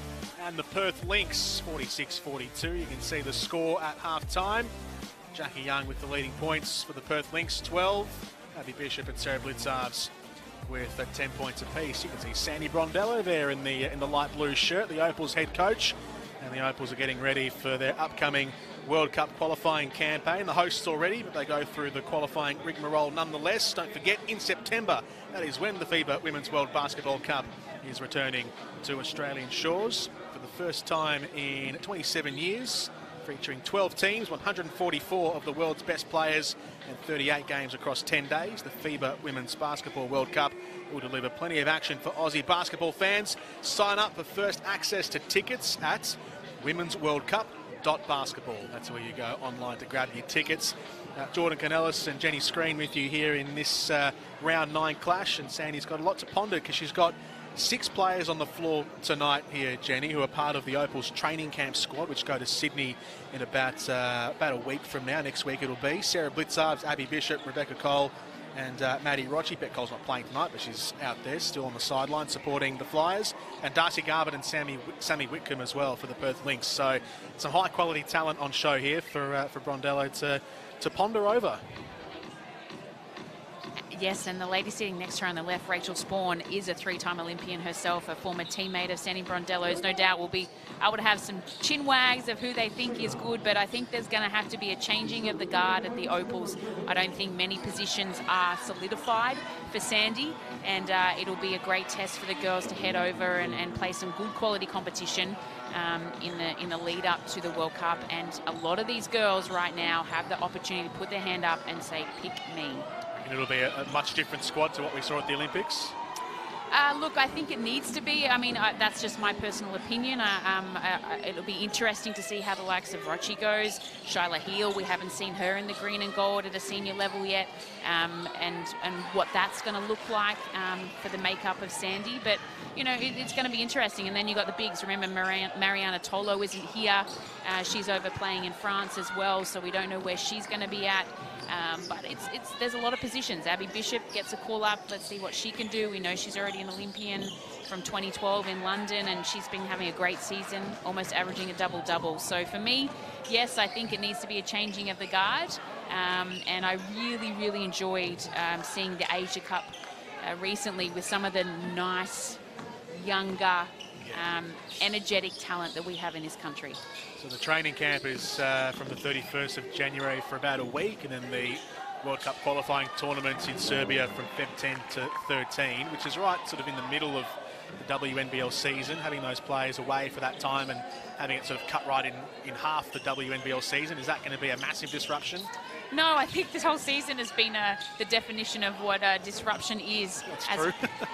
and the Perth Lynx, 46-42. You can see the score at half time. Jackie Young with the leading points for the Perth Lynx, 12. Abby Bishop and Sara Blicavs with uh, 10 points apiece. You can see Sandy Brondello there in the in the light blue shirt, the Opals head coach. And the Opals are getting ready for their upcoming World Cup qualifying campaign. The hosts already, but they go through the qualifying rigmarole nonetheless. Don't forget, in September, that is when the FIBA Women's World Basketball Cup is returning to Australian shores for the first time in 27 years, featuring 12 teams, 144 of the world's best players, and 38 games across 10 days. The FIBA Women's Basketball World Cup will deliver plenty of action for Aussie basketball fans. Sign up for first access to tickets at Women's World Cup basketball. That's where you go online to grab your tickets. Uh, Jordan Canellis and Jenny Screen with you here in this uh, round nine clash, and Sandy's got a lot to ponder because she's got six players on the floor tonight here, Jenny, who are part of the Opals training camp squad, which go to Sydney in about uh, about a week from now. Next week it'll be Sara Blicavs, Abby Bishop, Rebecca Cole, and uh, Maddie Rocci. Bec Cole's not playing tonight, but she's out there still on the sideline supporting the Flyers. And Darcee Garbin and Sami Sami Whitcomb as well for the Perth Lynx. So some high quality talent on show here for uh, for Brondello to to ponder over. Yes, and the lady sitting next to her on the left, Rachael Sporn, is a three-time Olympian herself, a former teammate of Sandy Brondello's. No doubt will be able to have some chin wags of who they think is good, but I think there's going to have to be a changing of the guard at the Opals. I don't think many positions are solidified for Sandy, and uh, it'll be a great test for the girls to head over and, and play some good quality competition um, in the in the lead up to the World Cup. And a lot of these girls right now have the opportunity to put their hand up and say, "Pick me." And it'll be a, a, much different squad to what we saw at the Olympics. Uh, look, I think it needs to be. I mean, uh, that's just my personal opinion. Uh, um, it'll be interesting to see how the likes of Rocci goes. Shyla Heal, we haven't seen her in the green and gold at a senior level yet, um, and and what that's going to look like um, for the makeup of Sandy. But you know, it, it's going to be interesting. And then you've got the bigs. Remember, Marianna Tolo isn't here. Uh, she's over playing in France as well, so we don't know where she's going to be at. Um, but it's, it's there's a lot of positions. Abby Bishop gets a call up. Let's see what she can do. We know she's already an Olympian from 2012 in London, and she's been having a great season, almost averaging a double-double. So for me, yes, I think it needs to be a changing of the guard. Um, and I really, really enjoyed um, seeing the Asia Cup uh, recently with some of the nice, younger, um, energetic talent that we have in this country. So the training camp is uh, from the 31st of January for about a week, and then the World Cup qualifying tournaments in Serbia from Feb 10 to 13, which is right sort of in the middle of the WNBL season, having those players away for that time and having it sort of cut right in, in half the WNBL season. Is that going to be a massive disruption? No, I think this whole season has been uh, the definition of what uh, disruption is. That's as, true.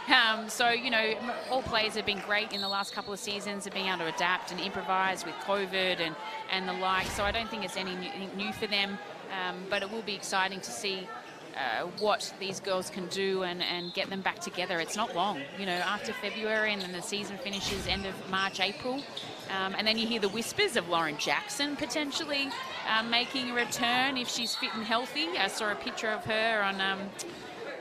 [LAUGHS] um, so, you know, all players have been great in the last couple of seasons of being able to adapt and improvise with COVID and, and the like. So I don't think it's anything new for them, um, but it will be exciting to see uh, what these girls can do and, and get them back together. It's not long, you know, after February and then the season finishes end of March, April. Um, and then you hear the whispers of Lauren Jackson potentially um, making a return if she's fit and healthy. I saw a picture of her on um,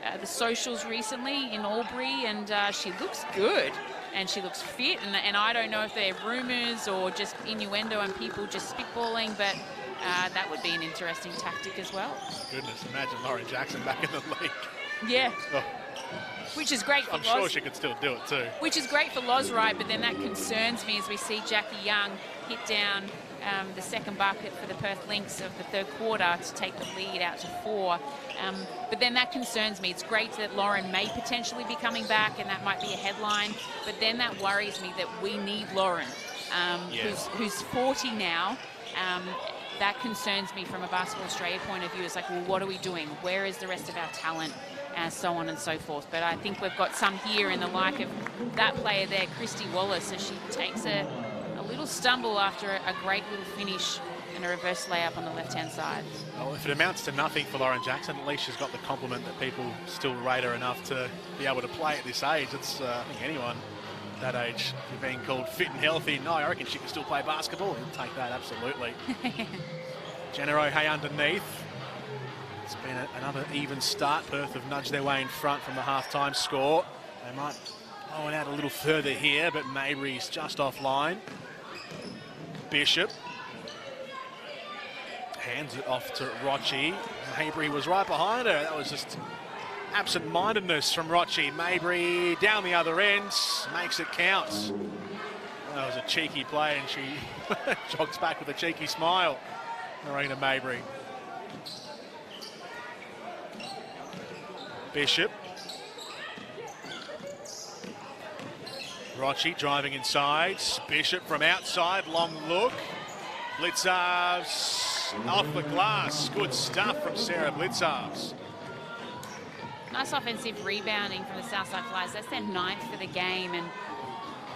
uh, the socials recently in Albury and uh, she looks good and she looks fit. And, and I don't know if they're rumours or just innuendo and people just spitballing, but uh, that would be an interesting tactic as well. Goodness, imagine Lauren Jackson back in the league. Yeah. Oh. Which is great for I'm Loz. sure she could still do it too. Which is great for Loz, right? But then that concerns me as we see Jackie Young hit down um, the second bucket for the Perth Lynx of the third quarter to take the lead out to four. Um, but then that concerns me. It's great that Lauren may potentially be coming back, and that might be a headline. But then that worries me that we need Lauren, um, yeah. who's, who's 40 now. Um, that concerns me from a Basketball Australia point of view. It's like, well, what are we doing? Where is the rest of our talent? And so on and so forth. But I think we've got some here in the like of that player there, Kristy Wallace, as she takes a little stumble after a, great little finish and a reverse layup on the left-hand side. Well, if it amounts to nothing for Lauren Jackson, at least she's got the compliment that people still rate her enough to be able to play at this age. It's, uh, I think anyone that age, you're being called fit and healthy. No, I reckon she can still play basketball. He'll take that, absolutely. [LAUGHS] Jenna O'Hea underneath. It's been a, another even start. Perth have nudged their way in front from the half-time score. They might blow it out a little further here, but Mabrey's just offline. Bishop hands it off to Rocci. Mabrey was right behind her. That was just absent-mindedness from Rocci. Mabrey down the other end, makes it count. That was a cheeky play and she [LAUGHS] jogs back with a cheeky smile. Marina Mabrey. Bishop. Rocci driving inside. Bishop from outside, long look. Blicavs off the glass. Good stuff from Sara Blicavs. Nice offensive rebounding from the Southside Flyers. That's their ninth for the game. And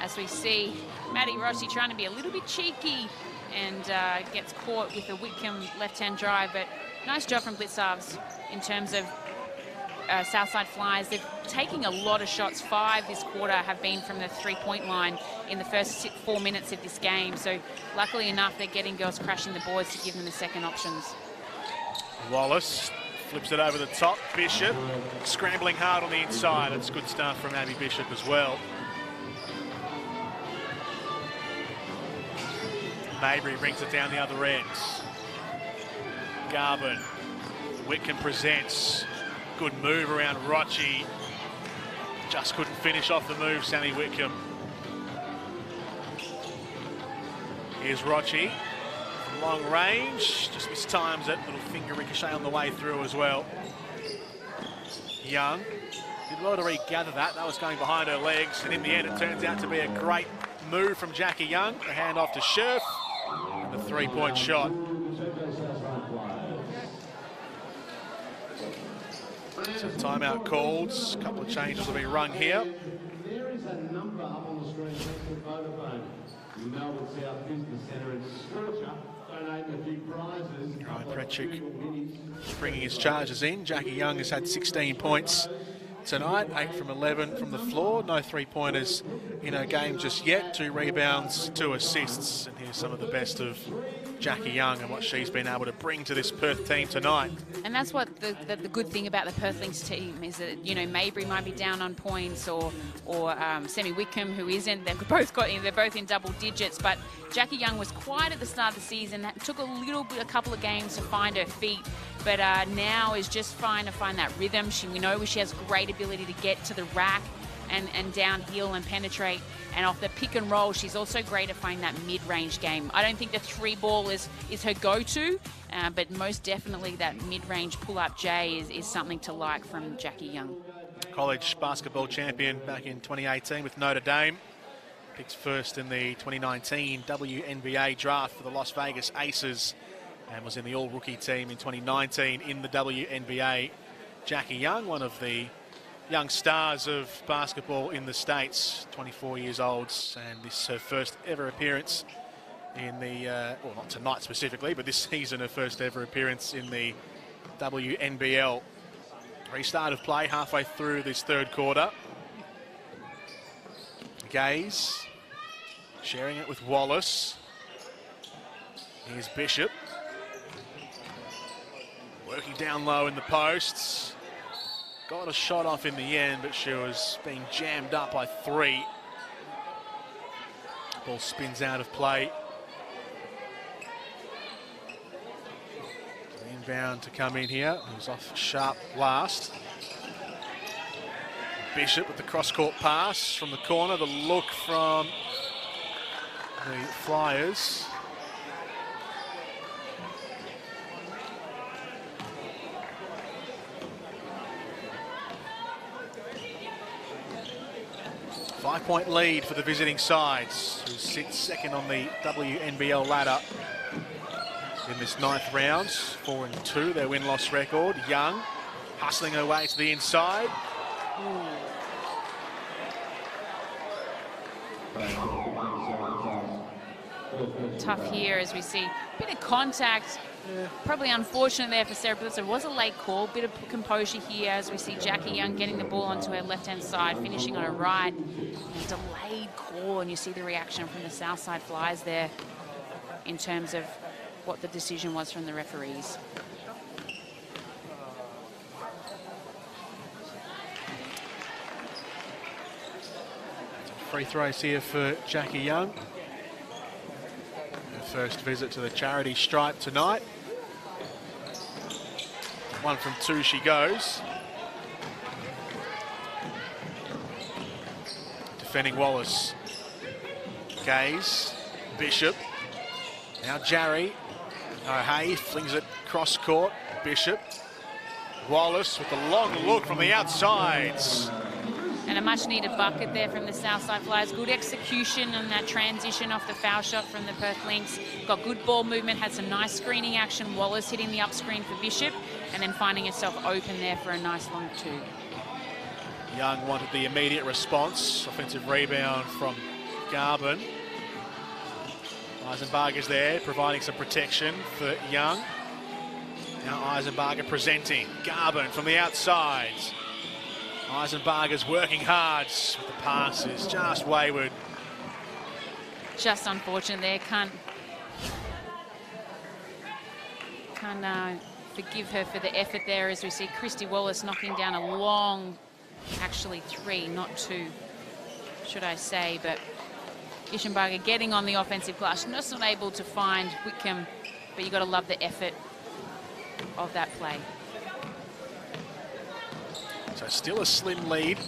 as we see, Maddie Rocci trying to be a little bit cheeky and uh, gets caught with a Whitcomb left-hand drive. But nice job from Blicavs in terms of uh, Southside Flyers. They're taking a lot of shots. Five this quarter have been from the three-point line in the first four minutes of this game. So luckily enough, they're getting girls crashing the boards to give them the second options. Wallace flips it over the top. Bishop scrambling hard on the inside. It's good stuff from Abby Bishop as well. Mabrey brings it down the other end. Garbin. Whitcomb presents. Good move around Rocci. Just couldn't finish off the move, Sami Whitcomb. Here's Rocci. Long range. Just mistimes it. Little finger ricochet on the way through as well. Young. Did well to regather that. That was going behind her legs. And in the end, it turns out to be a great move from Jackie Young. A hand off to Scherf. A three-point shot. So timeout called. A couple of changes will be rung here. There is a number up on the screen next to Vodafone. Melbourne South Business Centre in Scorcher. Donating a few prizes. a couple of Prechik Regal minis. bringing his charges in. Jackie Young has had 16 points tonight, 8 from 11 from the floor. No three-pointers in her game just yet. Two rebounds, two assists. And here's some of the best of Jackie Young and what she's been able to bring to this Perth team tonight. And that's what the, the, the good thing about the Perth Lynx team is that, you know, Mabrey might be down on points or or um, Sami Whitcomb, who isn't. They've [LAUGHS] both got they're both in double digits, but Jackie Young was quiet at the start of the season. It took a little bit, a couple of games to find her feet, but uh, now is just trying to find that rhythm. She, we know she has great ability to get to the rack and, and downhill and penetrate. And off the pick and roll, she's also great at finding that mid-range game. I don't think the three ball is, is her go-to, uh, but most definitely that mid-range pull-up J is, is something to like from Jackie Young. College basketball champion back in 2018 with Notre Dame. Picked first in the 2019 WNBA draft for the Las Vegas Aces and was in the all-rookie team in 2019 in the WNBA. Jackie Young, one of the young stars of basketball in the States, 24 years old, and this is her first ever appearance in the, uh, well, not tonight specifically, but this [LAUGHS] season, her first ever appearance in the WNBL. Restart of play halfway through this third quarter. Gaze sharing it with Wallace. Here's Bishop. Working down low in the posts. Got a shot off in the end, but she was being jammed up by three. Ball spins out of play. Inbound to come in here. It was off sharp last. Bishop with the cross-court pass from the corner. The look from the Flyers. Five-point lead for the visiting sides, who sit second on the WNBL ladder in this ninth round. Four and two, their win-loss record. Young hustling her way to the inside. Tough here as we see a bit of contact. Yeah. Probably unfortunate there for Sara Blicavs. It was a late call. Bit of composure here as we see Jackie Young getting the ball onto her left-hand side, finishing on her right. Delayed call, and you see the reaction from the Southside Flyers there in terms of what the decision was from the referees. Free throws here for Jackie Young. Her first visit to the charity stripe tonight. One from two she goes. Defending Wallace. Gaze. Bishop. Now Jarry. O'Hea flings it cross court. Bishop. Wallace with a long look from the outsides. And a much needed bucket there from the Southside Flyers. Good execution on that transition off the foul shot from the Perth Lynx. Got good ball movement, had some nice screening action. Wallace hitting the up screen for Bishop and then finding yourself open there for a nice long two. Young wanted the immediate response. Offensive rebound from Garbin. Eisenbarger's there, providing some protection for Young. Now Eisenbarger presenting. Garbin from the outside. Eisenbarger's working hard with the passes, just wayward. Just unfortunate there. Can't, can't uh, forgive her for the effort there as we see Kristy Wallace knocking down a long, actually three, not two, should I say, but Ischenberger getting on the offensive glass, just not able to find Whitcomb, but you've got to love the effort of that play. So still a slim lead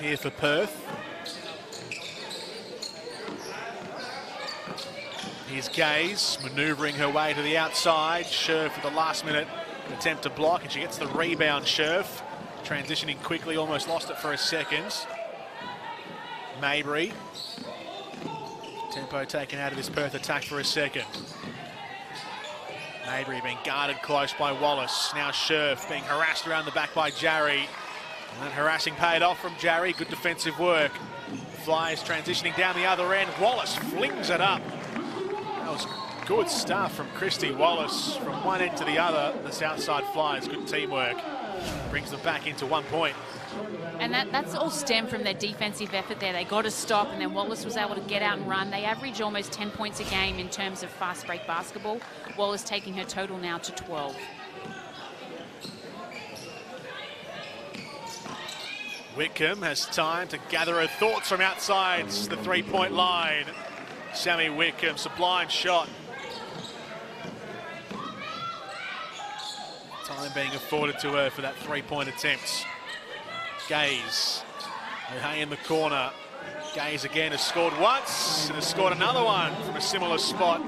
here for Perth. Here's Gaze manoeuvring her way to the outside. Sure for the last minute attempt to block, and she gets the rebound. Scherf transitioning quickly, almost lost it for a second. Mabrey. Tempo taken out of this Perth attack for a second. Mabrey being guarded close by Wallace. Now Scherf being harassed around the back by Jarry. And that harassing paid off from Jarry. Good defensive work. Flyers transitioning down the other end. Wallace flings it up. That was good stuff from Kristy Wallace from one end to the other. The Southside Flyers. good teamwork. Brings them back into one point. And that, that's all stemmed from their defensive effort there. They got to stop, and then Wallace was able to get out and run. They average almost 10 points a game in terms of fast break basketball. Wallace taking her total now to 12. Whitcomb has time to gather her thoughts from outside the three-point line. Sami Whitcomb, sublime shot. Time being afforded to her for that three-point attempt. Gaze. O'Hea in the corner. Gaze again has scored once and has scored another one from a similar spot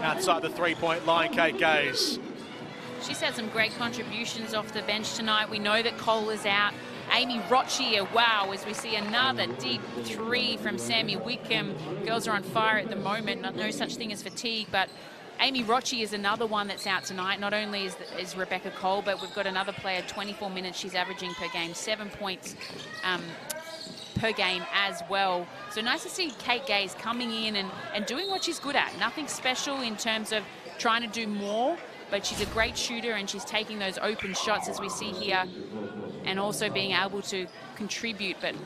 outside the three-point line, Kate Gaze. She's had some great contributions off the bench tonight. We know that Cole is out. Amy Rochi, wow, as we see another deep three from Sami Whitcomb. Girls are on fire at the moment. No such thing as fatigue, but Amy Rochi is another one that's out tonight. Not only is, is Rebecca Cole, but we've got another player, 24 minutes she's averaging per game, seven points um, per game as well. So nice to see Kate Gaze coming in and, and doing what she's good at. Nothing special in terms of trying to do more, but she's a great shooter and she's taking those open shots as we see here and also being able to contribute. But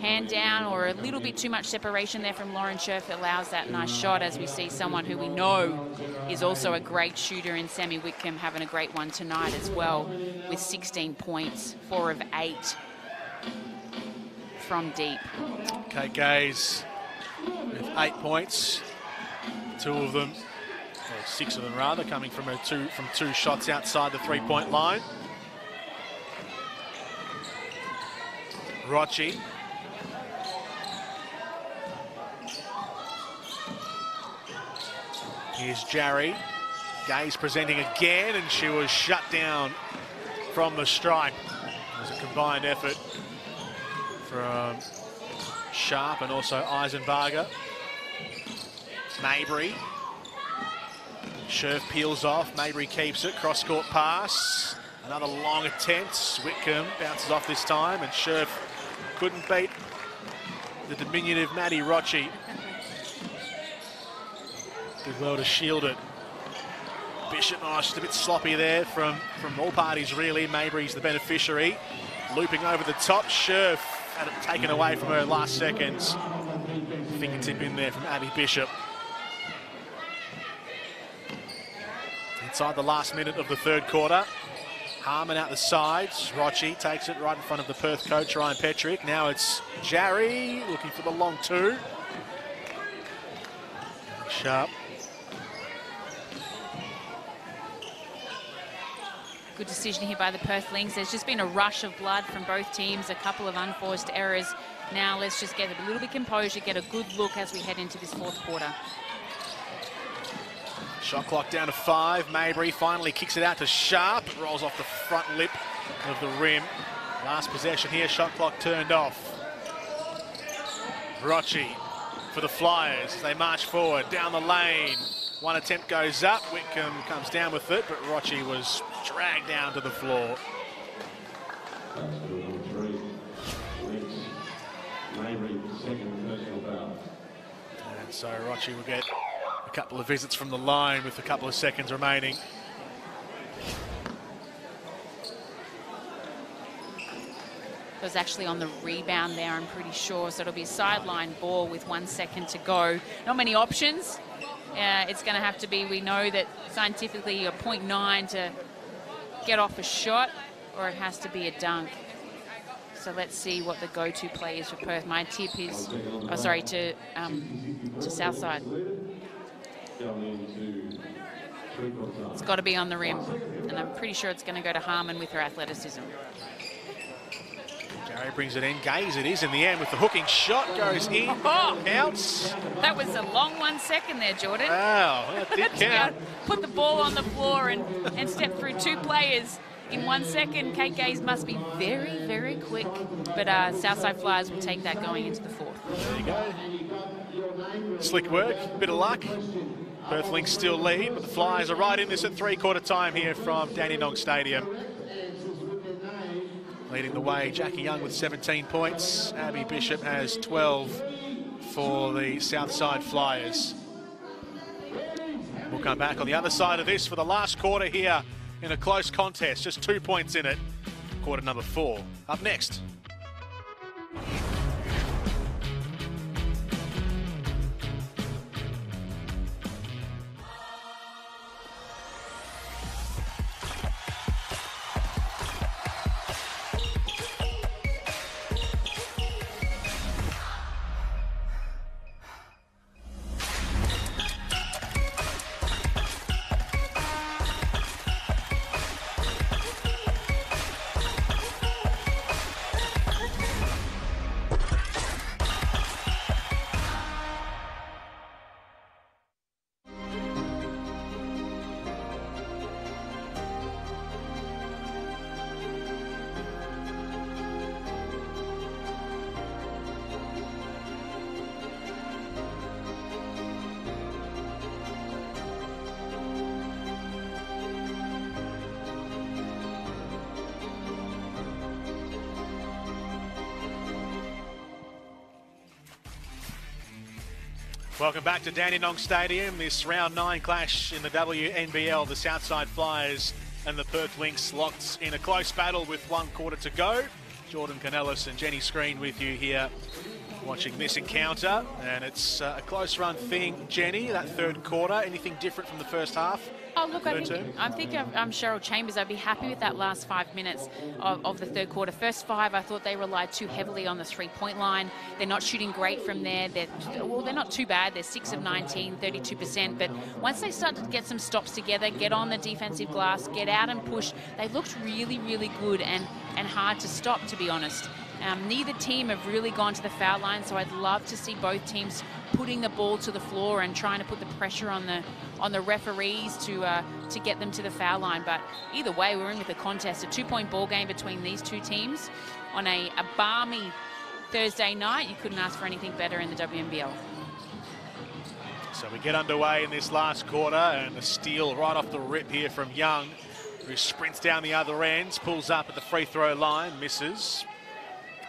hand down or a little bit too much separation there from Lauren Scherf allows that nice shot as we see someone who we know is also a great shooter in Sami Whitcomb having a great one tonight as well with 16 points, four of eight from deep. Kate Gaze with eight points, two of them, or six of them rather, coming from her two from two shots outside the three-point line. Rocci. Here's Jarry. Gaze presenting again, and she was shut down from the stripe. It was a combined effort from Sharp and also Eisenbarger. Mabrey. Scherf peels off. Mabrey keeps it. Cross-court pass. Another long attempt. Whitcomb bounces off this time, and Scherf couldn't beat the diminutive Maddie Rocci. Well to shield it. Bishop, oh, just a bit sloppy there from, from all parties, really. Mabrey's the beneficiary. Looping over the top. Scherf had it taken away from her last seconds. Fingertip in there from Abby Bishop. Inside the last minute of the third quarter. Harmon out the sides. Rocci takes it right in front of the Perth coach, Ryan Petrik. Now it's Jarry looking for the long two. Sharp. Good decision here by the Perth Lynx. There's just been a rush of blood from both teams, a couple of unforced errors. Now let's just get a little bit composure, get a good look as we head into this fourth quarter. Shot clock down to five. Mabrey finally kicks it out to Sharp. Rolls off the front lip of the rim. Last possession here, shot clock turned off. Rocci for the Flyers as they march forward down the lane. One attempt goes up, Whitcomb comes down with it, but Rocci was dragged down to the floor. And so Rocci will get a couple of visits from the line with a couple of seconds remaining. It was actually on the rebound there, I'm pretty sure. So it'll be a sideline ball with one second to go. Not many options. Uh, it's going to have to be, we know that scientifically a 0.9 to get off a shot, or it has to be a dunk. So let's see what the go-to play is for Perth. My tip is, oh, sorry, to um, to Southside. It's got to be on the rim, and I'm pretty sure it's going to go to Harmon with her athleticism. Jarry brings it in. Gaze it is in the end with the hooking shot. Goes in. Oh! Counts. That was a long one second there, Jordan. Wow, [LAUGHS] that did to be able count. put the ball on the floor and, and step through two players in one second. Kate Gaze must be very, very quick. But uh, Southside Flyers will take that going into the fourth. There you go. Slick work, bit of luck. Perth Lynx still lead, but the Flyers are right in this at three-quarter time here from Dandenong Stadium. Leading the way, Jackie Young with 17 points. Abby Bishop has 12 for the Southside Flyers. We'll come back on the other side of this for the last quarter here in a close contest. Just two points in it. Quarter number four. Up next. Welcome back to Dandenong Stadium. This round nine clash in the WNBL, the Southside Flyers and the Perth Lynx locked in a close battle with one quarter to go. Jordan Canellis and Jenny Screen with you here watching this encounter. And it's uh, a close run thing. Jenny, that third quarter, anything different from the first half? Oh, look, I think. I think I'm, I'm Cheryl Chambers. I'd be happy with that last five minutes of, of the third quarter. First five, I thought they relied too heavily on the three-point line. They're not shooting great from there. They're, well, they're not too bad. They're 6 of 19, 32%. But once they started to get some stops together, get on the defensive glass, get out and push, they looked really, really good and, and hard to stop, to be honest. Um, neither team have really gone to the foul line, so I'd love to see both teams putting the ball to the floor and trying to put the pressure on the on the referees to uh, to get them to the foul line. But either way, we're in with a contest, a two-point ball game between these two teams on a, a balmy Thursday night. You couldn't ask for anything better in the WNBL. So we get underway in this last quarter and a steal right off the rip here from Young, who sprints down the other end, pulls up at the free throw line, misses.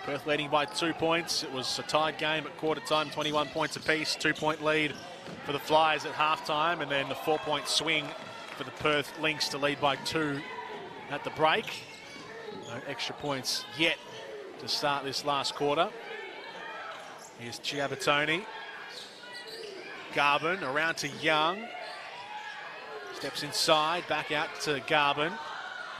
Perth leading by two points. It was a tied game at quarter time, 21 points apiece, two point lead for the Flyers at halftime, and then the four point swing for the Perth Lynx to lead by two at the break. No extra points yet to start this last quarter. Here's Ciabattoni. Garbin around to Young. Steps inside, back out to Garbin.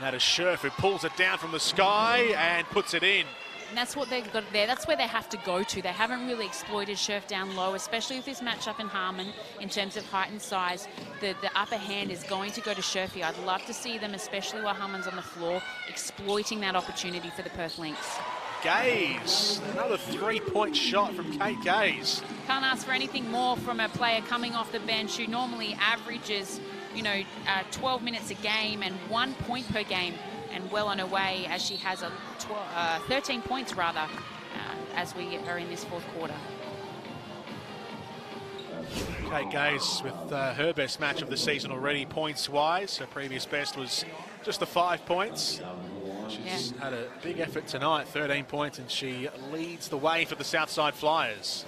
to Scherf who pulls it down from the sky and puts it in. And that's what they've got there. That's where they have to go to. They haven't really exploited Scherf down low, especially with this matchup in Harmon in terms of height and size. The, the upper hand is going to go to Scherfy. I'd love to see them, especially while Harmon's on the floor, exploiting that opportunity for the Perth Lynx. Gaze, another three-point shot from Kate Gaze. Can't ask for anything more from a player coming off the bench who normally averages, you know, uh, 12 minutes a game and one point per game and well on her way as she has a 12, uh, 13 points rather uh, as we are in this fourth quarter. Kate Gaze with uh, her best match of the season already points-wise. Her previous best was just the five points. She's Yeah. had a big effort tonight, 13 points, and she leads the way for the Southside Flyers.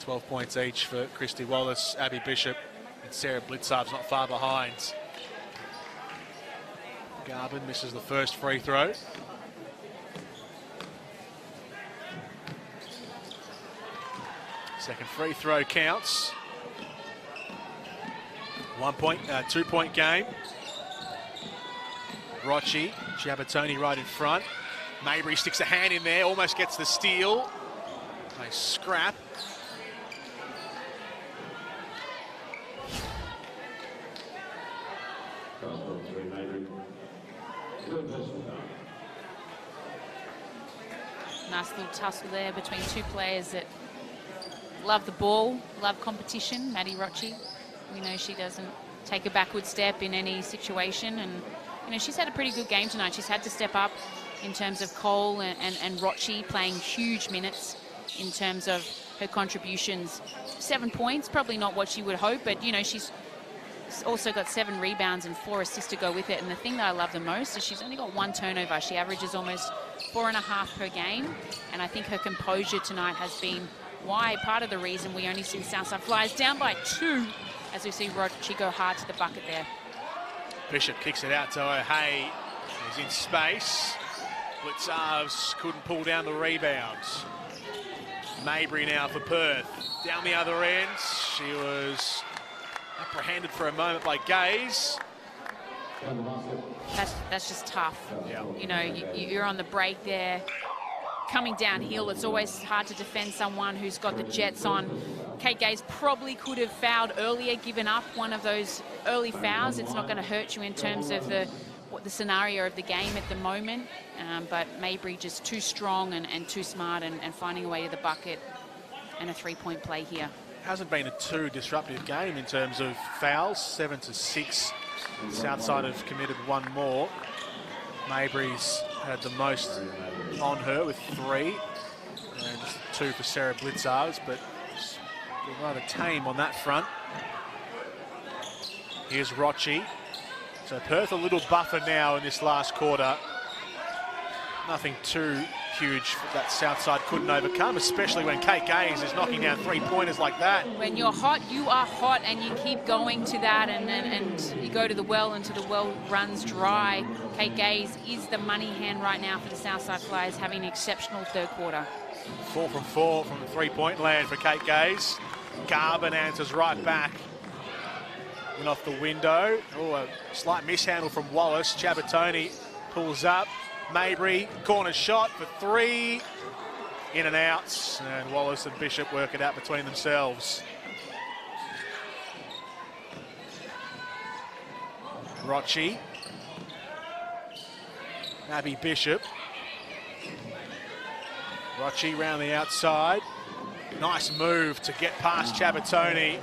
12 points each for Kristy Wallace, Abby Bishop, and Sara Blicavs not far behind. Garbin misses the first free throw. Second free throw counts. One point, uh, two point game. Rocci, Ciabattoni right in front. Mabrey sticks a hand in there, almost gets the steal. Nice scrap. three, maybe. Good personal foul. Nice little tussle there between two players that love the ball, love competition. Maddie Rocci, we know she doesn't take a backward step in any situation, and you know she's had a pretty good game tonight. She's had to step up in terms of Cole and, and, and Rochi playing huge minutes in terms of her contributions. Seven points, probably not what she would hope, but you know she's also got seven rebounds and four assists to go with it. And the thing that I love the most is she's only got one turnover. She averages almost four and a half per game. And I think her composure tonight has been why part of the reason we only see Southside Flyers down by two as we see Rocci go hard to the bucket there. Bishop kicks it out to O'Hea. He's in space. Blicavs couldn't pull down the rebounds. Mabrey now for Perth. Down the other end, she was apprehended for a moment by Gaze. That's, that's just tough. Yeah. You know, you, you're on the break there. Coming downhill, it's always hard to defend someone who's got the jets on. Kate Gaze probably could have fouled earlier, given up one of those early fouls. It's not going to hurt you in terms of the what the scenario of the game at the moment. Um, but Mabrey just too strong and, and too smart and, and finding a way to the bucket and a three-point play here. Hasn't been a too disruptive game in terms of fouls. Seven to six. Southside have committed one more. Mabrey's had the most on her with three. And two for Sara Blicavs, but rather tame on that front. Here's Rocci. So Perth a little buffer now in this last quarter. Nothing too huge that Southside couldn't overcome, especially when Kate Gaze is knocking down three-pointers like that. When you're hot, you are hot, and you keep going to that, and, and, and you go to the well until the well runs dry. Kate Gaze is the money hand right now for the Southside Flyers, having an exceptional third quarter. Four from four from the three-point land for Kate Gaze. Garbin answers right back. Went off the window. Oh, a slight mishandle from Wallace. Ciabattoni pulls up. Mabrey, corner shot for three. In and out. And Wallace and Bishop work it out between themselves. Rocci. Abby Bishop. Rocci round the outside. Nice move to get past Ciabattoni.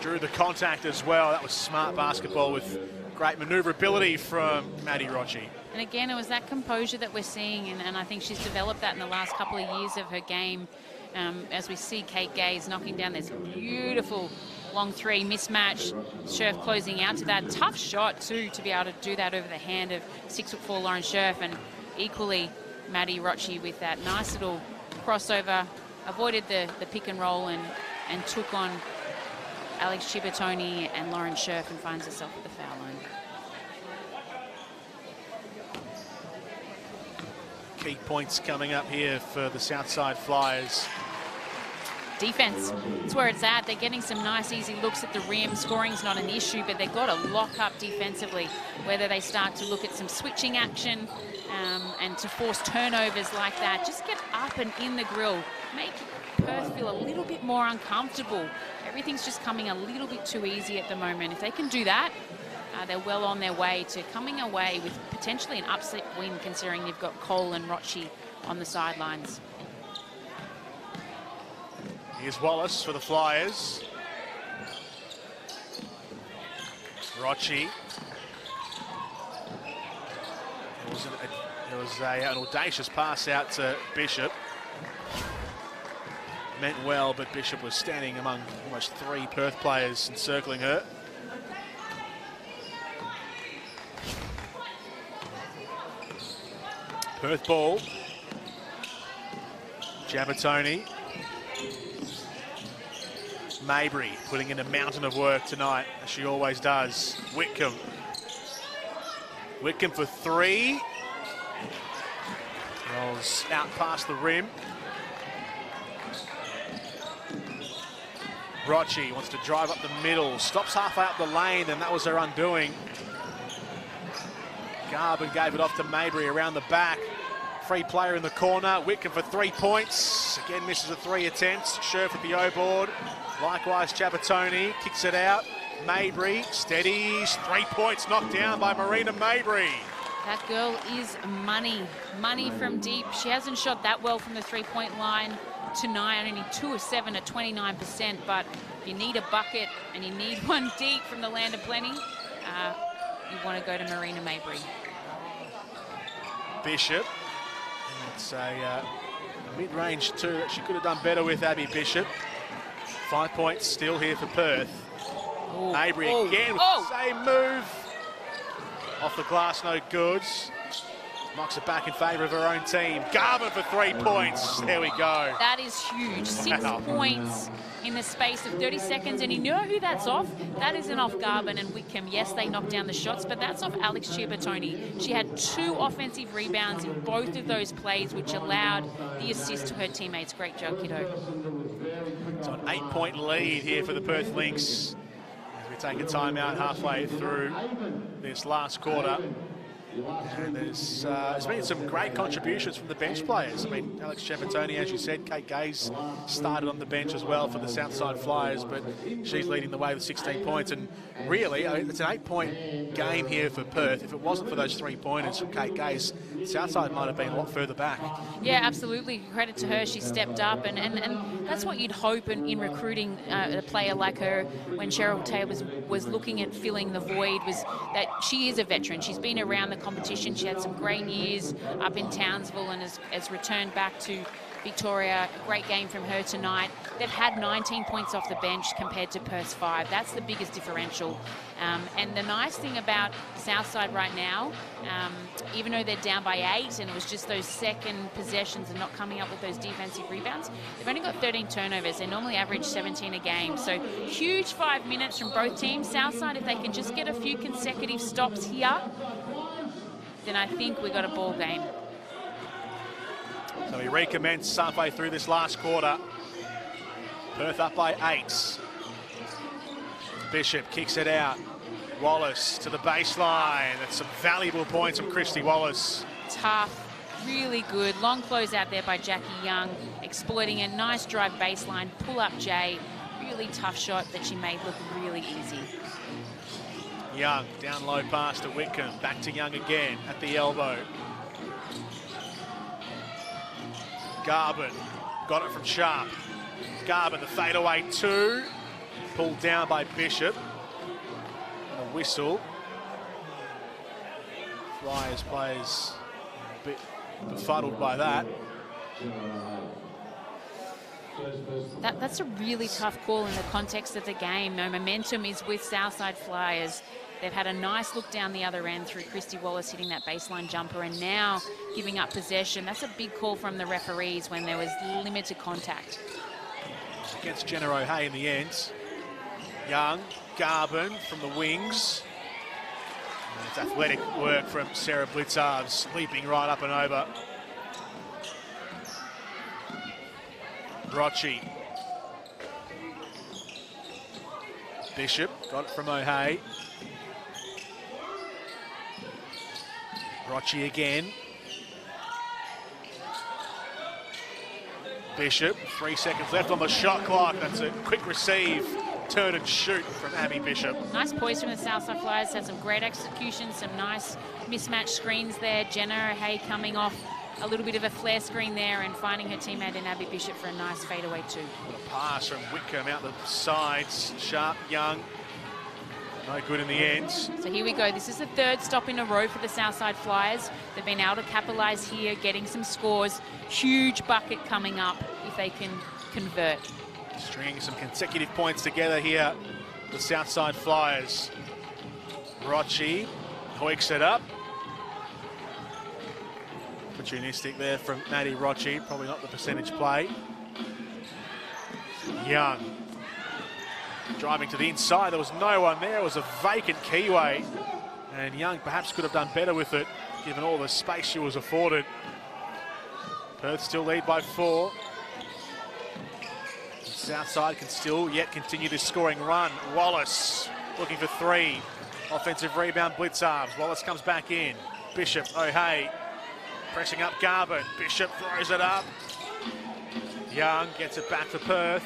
Drew the contact as well. That was smart basketball with great manoeuvrability from Maddie Rocci. And again, it was that composure that we're seeing, and, and I think she's developed that in the last couple of years of her game. Um, as we see Kate Gaze knocking down this beautiful long three mismatch, Scherf closing out to that tough shot too to be able to do that over the hand of six foot four Lauren Scherf, and equally Maddie Rocci with that nice little crossover, avoided the, the pick and roll and and took on Alex Ciabattoni and Lauren Scherf and finds herself at the foul line. Key points coming up here for the Southside Flyers. Defense, that's where it's at. They're getting some nice, easy looks at the rim. Scoring's not an issue, but they've got to lock up defensively, whether they start to look at some switching action um, and to force turnovers like that. Just get up and in the grill. Make Perth feel a little bit more uncomfortable. Everything's just coming a little bit too easy at the moment. If they can do that, uh, they're well on their way to coming away with potentially an upset win, considering they've got Cole and Rocci on the sidelines. Here's Wallace for the Flyers. Rochi. There was, an, a, there was a, an audacious pass out to Bishop. Meant well, but Bishop was standing among almost three Perth players encircling her. Perth ball. Ciabattoni. Mabrey putting in a mountain of work tonight, as she always does. Whitcomb. Whitcomb for three. Rolls out past the rim. Rocci wants to drive up the middle, stops halfway up the lane, and that was her undoing. Garbin gave it off to Mabrey around the back. Free player in the corner. Whitcomb for three points. Again, misses the three attempts. At the O board. Likewise, Ciabattoni kicks it out. Mabrey steadies. Three points knocked down by Marina Mabrey. That girl is money. Money from deep. She hasn't shot that well from the three-point line tonight. Only two of seven at 29%. But you need a bucket and you need [LAUGHS] one deep from the land of plenty, uh, you want to go to Marina Mabrey. Bishop. It's a, uh, a mid-range two that she could have done better with Abby Bishop. Five points still here for Perth. Ooh. Mabrey Oh. again with Oh. the same move. Off the glass, no goods. Knocks it back in favour of her own team. Garbin for three points. There we go. That is huge. Six Wow. points in the space of 30 seconds. And you know who that's off? That isn't off Garbin and Whitcomb. Yes, they knocked down the shots, but that's off Alex Ciabattoni. She had two offensive rebounds in both of those plays, which allowed the assist to her teammates. Great job, kiddo. So an eight-point lead here for the Perth Lynx. As we take a timeout halfway through this last quarter. And there's, uh, there's been some great contributions from the bench players. I mean, Alex Ciabattoni, as you said, Kate Gaze started on the bench as well for the Southside Flyers, but she's leading the way with 16 points. And really, it's an eight-point game here for Perth. If it wasn't for those three pointers from Kate Gaze, Southside might have been a lot further back. Yeah, absolutely. Credit to her. She stepped up, and, and, and that's what you'd hope in, in recruiting uh, a player like her when Cheryl Taylor was, was looking at filling the void was that she is a veteran. She's been around the competition. She had some great years up in Townsville and has, has returned back to Victoria. A great game from her tonight. They've had 19 points off the bench compared to Perth's five. That's the biggest differential. Um, and the nice thing about Southside right now, um, even though they're down by eight and it was just those second possessions and not coming up with those defensive rebounds, they've only got 13 turnovers. They normally average 17 a game. So huge five minutes from both teams. Southside, if they can just get a few consecutive stops here, then I think we got a ball game. So we recommence halfway through this last quarter. Perth up by eight. Bishop kicks it out. Wallace to the baseline. That's some valuable points from Kristy Wallace. tough, really good. Long close out there by Jackie Young, exploiting a nice drive baseline, pull up Jay. Really tough shot that she made look really easy. Young down low pass to Whitcomb. Back to Young again at the elbow. Garbin got it from Sharp. Garbin the fadeaway two. Pulled down by Bishop. And a whistle. Flyers players a bit befuddled by that. That, that's a really tough call in the context of the game. No momentum is with Southside Flyers. They've had a nice look down the other end through Kristy Wallace hitting that baseline jumper and now giving up possession. That's a big call from the referees when there was limited contact. against Jenna O'Hea in the end. Young, Garbin from the wings. And it's athletic work from Sara Blicavs, leaping right up and over. Rocci Bishop got it from O'Hea. Rocci again. Bishop, three seconds left on the shot clock. That's a quick receive, turn and shoot from Abby Bishop. Nice poise from the Southside Flyers. Had some great execution, some nice mismatched screens there. Jenna Hay coming off a little bit of a flare screen there and finding her teammate in Abby Bishop for a nice fadeaway too. What a pass from Whitcomb out the sides. Sharp, young. No good in the end. So here we go. This is the third stop in a row for the Southside Flyers. They've been able to capitalise here, getting some scores. Huge bucket coming up if they can convert. Stringing some consecutive points together here. The Southside Flyers. Rocci hoiks it up. Opportunistic there from Maddie Rocci. Probably not the percentage play. Young. Driving to the inside. There was no one there. It was a vacant keyway. And Young perhaps could have done better with it, given all the space she was afforded. Perth still lead by four. Southside can still yet continue this scoring run. Wallace looking for three. Offensive rebound, Blicavs. Wallace comes back in. Bishop, O'Hea pressing up Garbin. Bishop throws it up. Young gets it back for Perth.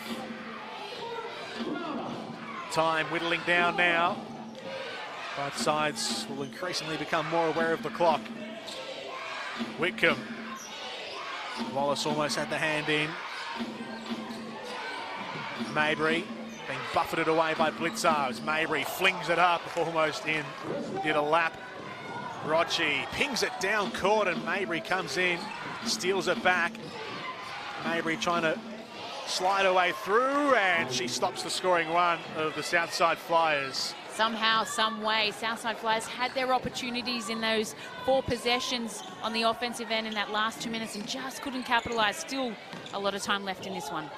Time whittling down now. Both sides will increasingly become more aware of the clock. Whitcomb. Wallace almost had the hand in. Mabrey being buffeted away by Blicavs. Mabrey flings it up almost in, did a lap. Rocci pings it down court and Mabrey comes in, steals it back. Mabrey trying to slide away through and she stops the scoring run of the Southside Flyers. Somehow, some way, Southside Flyers had their opportunities in those four possessions on the offensive end in that last two minutes and just couldn't capitalise. Still a lot of time left in this one.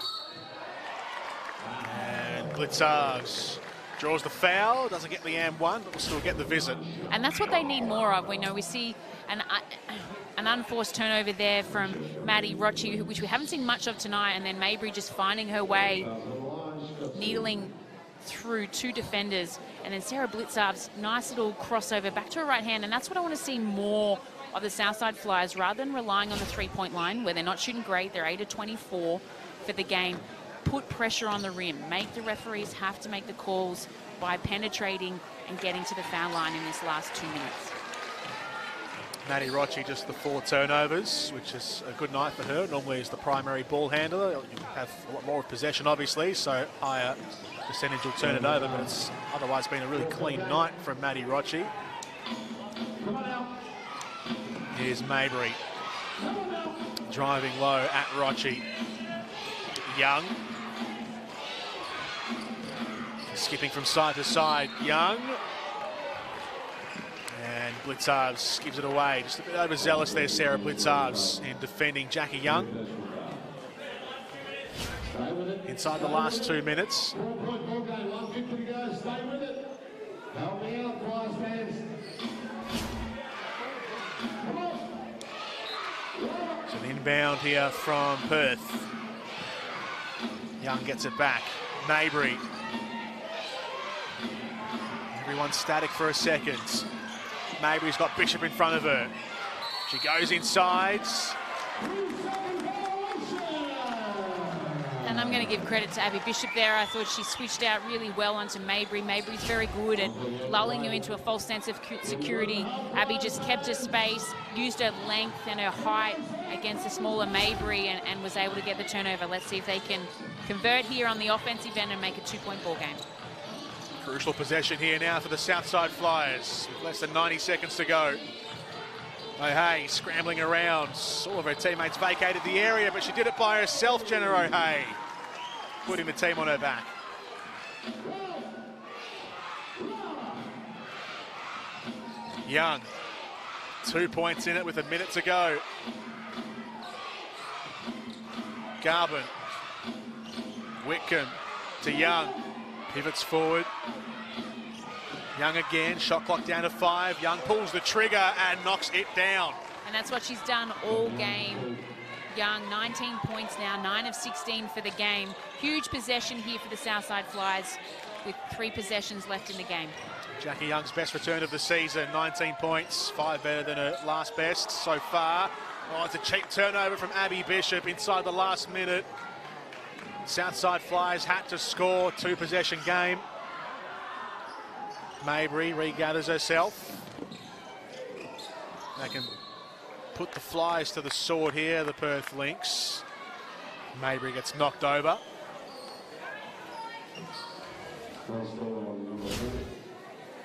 And Blicavs draws the foul, doesn't get the and one, but will still get the visit. And that's what they need more of. We know we see an, uh, an unforced turnover there from Maddie Rocci, which we haven't seen much of tonight, and then Mabrey just finding her way, needling through two defenders, and then Sara Blicavs, nice little crossover back to her right hand, and that's what I want to see more of the Southside Flyers, rather than relying on the three-point line, where they're not shooting great, they're 8 of 24 for the game, put pressure on the rim, make the referees have to make the calls by penetrating and getting to the foul line in this last two minutes. Maddie Rocci just the four turnovers, which is a good night for her. Normally is the primary ball handler. You have a lot more possession, obviously, so higher percentage will turn it over, but it's otherwise been a really clean night from Maddie Rocci. Here's Mabrey. Driving low at Rocci. Young. Skipping from side to side. Young. Blicavs gives it away. Just a bit overzealous there, Sarah Blicavs, in defending Jackie Young. Inside the last two minutes. Four-point ball game, 150 to go. Stay with it. Help me out, Flyers fans. Come on. It's an inbound here from Perth. Young gets it back. Mabrey. Everyone's static for a second. Mabrey's got Bishop in front of her. She goes inside. And I'm going to give credit to Abby Bishop there. I thought she switched out really well onto Mabrey. Mabrey's very good at lulling you into a false sense of security. Abby just kept her space, used her length and her height against the smaller Mabrey and, and was able to get the turnover. Let's see if they can convert here on the offensive end and make a two-point ball game. Crucial possession here now for the Southside Flyers. With less than 90 seconds to go. O'Hea scrambling around. All of her teammates vacated the area, but she did it by herself, Jenna O'Hea. Putting the team on her back. Young. Two points in it with a minute to go. Garbin. Whitcomb to Young. Pivots forward. Young again, shot clock down to five. Young pulls the trigger and knocks it down. And that's what she's done all game. Young, 19 points now, 9 of 16 for the game. Huge possession here for the Southside Flyers. with three possessions left in the game. Jackie Young's best return of the season, 19 points, five better than her last best so far. Oh, it's a cheap turnover from Abby Bishop inside the last minute. Southside Flyers had to score, two possession game. Mabrey regathers herself. They can put the Flyers to the sword here, the Perth Lynx. Mabrey gets knocked over.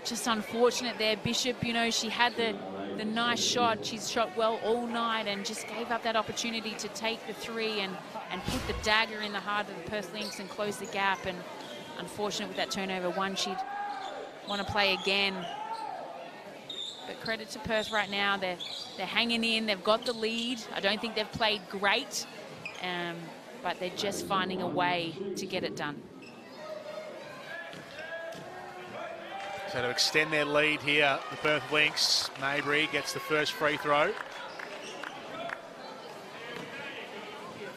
Just unfortunate there, Bishop. You know, she had the, the nice shot. She's shot well all night and just gave up that opportunity to take the three and, and put the dagger in the heart of the Perth Lynx and close the gap. And unfortunate with that turnover one, she'd want to play again. But credit to Perth right now. They're, they're hanging in. They've got the lead. I don't think they've played great, um, but they're just finding a way to get it done. So to extend their lead here, the Perth Lynx, Mabrey gets the first free throw.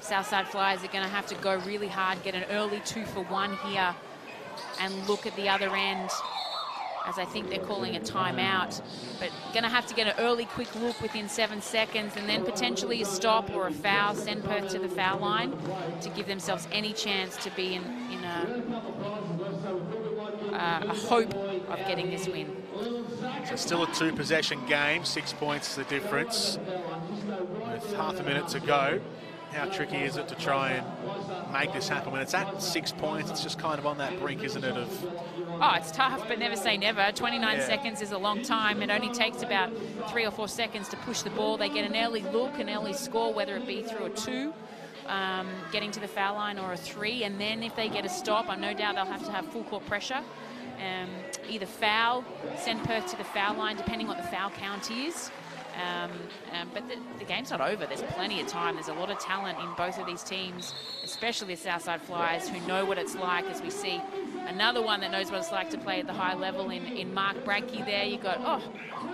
Southside Flyers are going to have to go really hard, get an early two for one here, and look at the other end, as I think they're calling a timeout. But going to have to get an early quick look within seven seconds, and then potentially a stop or a foul, send Perth to the foul line to give themselves any chance to be in, in a, uh, a hope of getting this win. So still a two possession game, six points the difference. With half a minute to go, how tricky is it to try and make this happen? When it's at six points, it's just kind of on that brink, isn't it, of Oh, it's tough, but never say never. 29 Yeah. seconds is a long time. It only takes about three or four seconds to push the ball. They get an early look, an early score, whether it be through a two, um, getting to the foul line, or a three. And then if they get a stop, I'm no doubt they'll have to have full court pressure. Um, either foul, send Perth to the foul line, depending what the foul count is. Um, um, but the, the game's not over. There's plenty of time. There's a lot of talent in both of these teams, especially the Southside Flyers, who know what it's like as we see another one that knows what it's like to play at the high level in, in Mark Bradtke there. You've got, oh,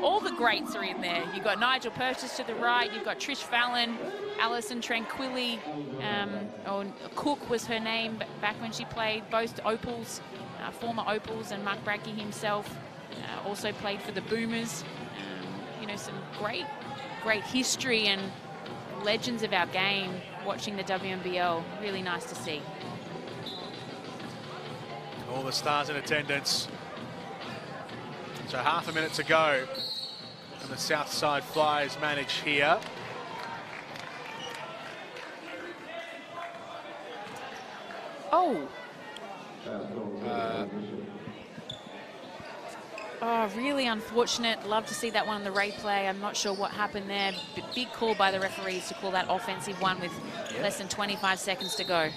all the greats are in there. You've got Nigel Purchase to the right. You've got Trish Fallon, Alison Tranquilli, um, or Cook was her name back when she played. Both Opals, uh, former Opals, and Mark Bradtke himself uh, also played for the Boomers. Know, some great, great history and legends of our game watching the WNBL. Really nice to see. all the stars in attendance. So half a minute to go. And the Southside Flyers manage here. Oh, Uh, Oh, really unfortunate. Love to see that one on the replay. I'm not sure what happened there. B- big call by the referees to call that offensive one with less than 25 seconds to go.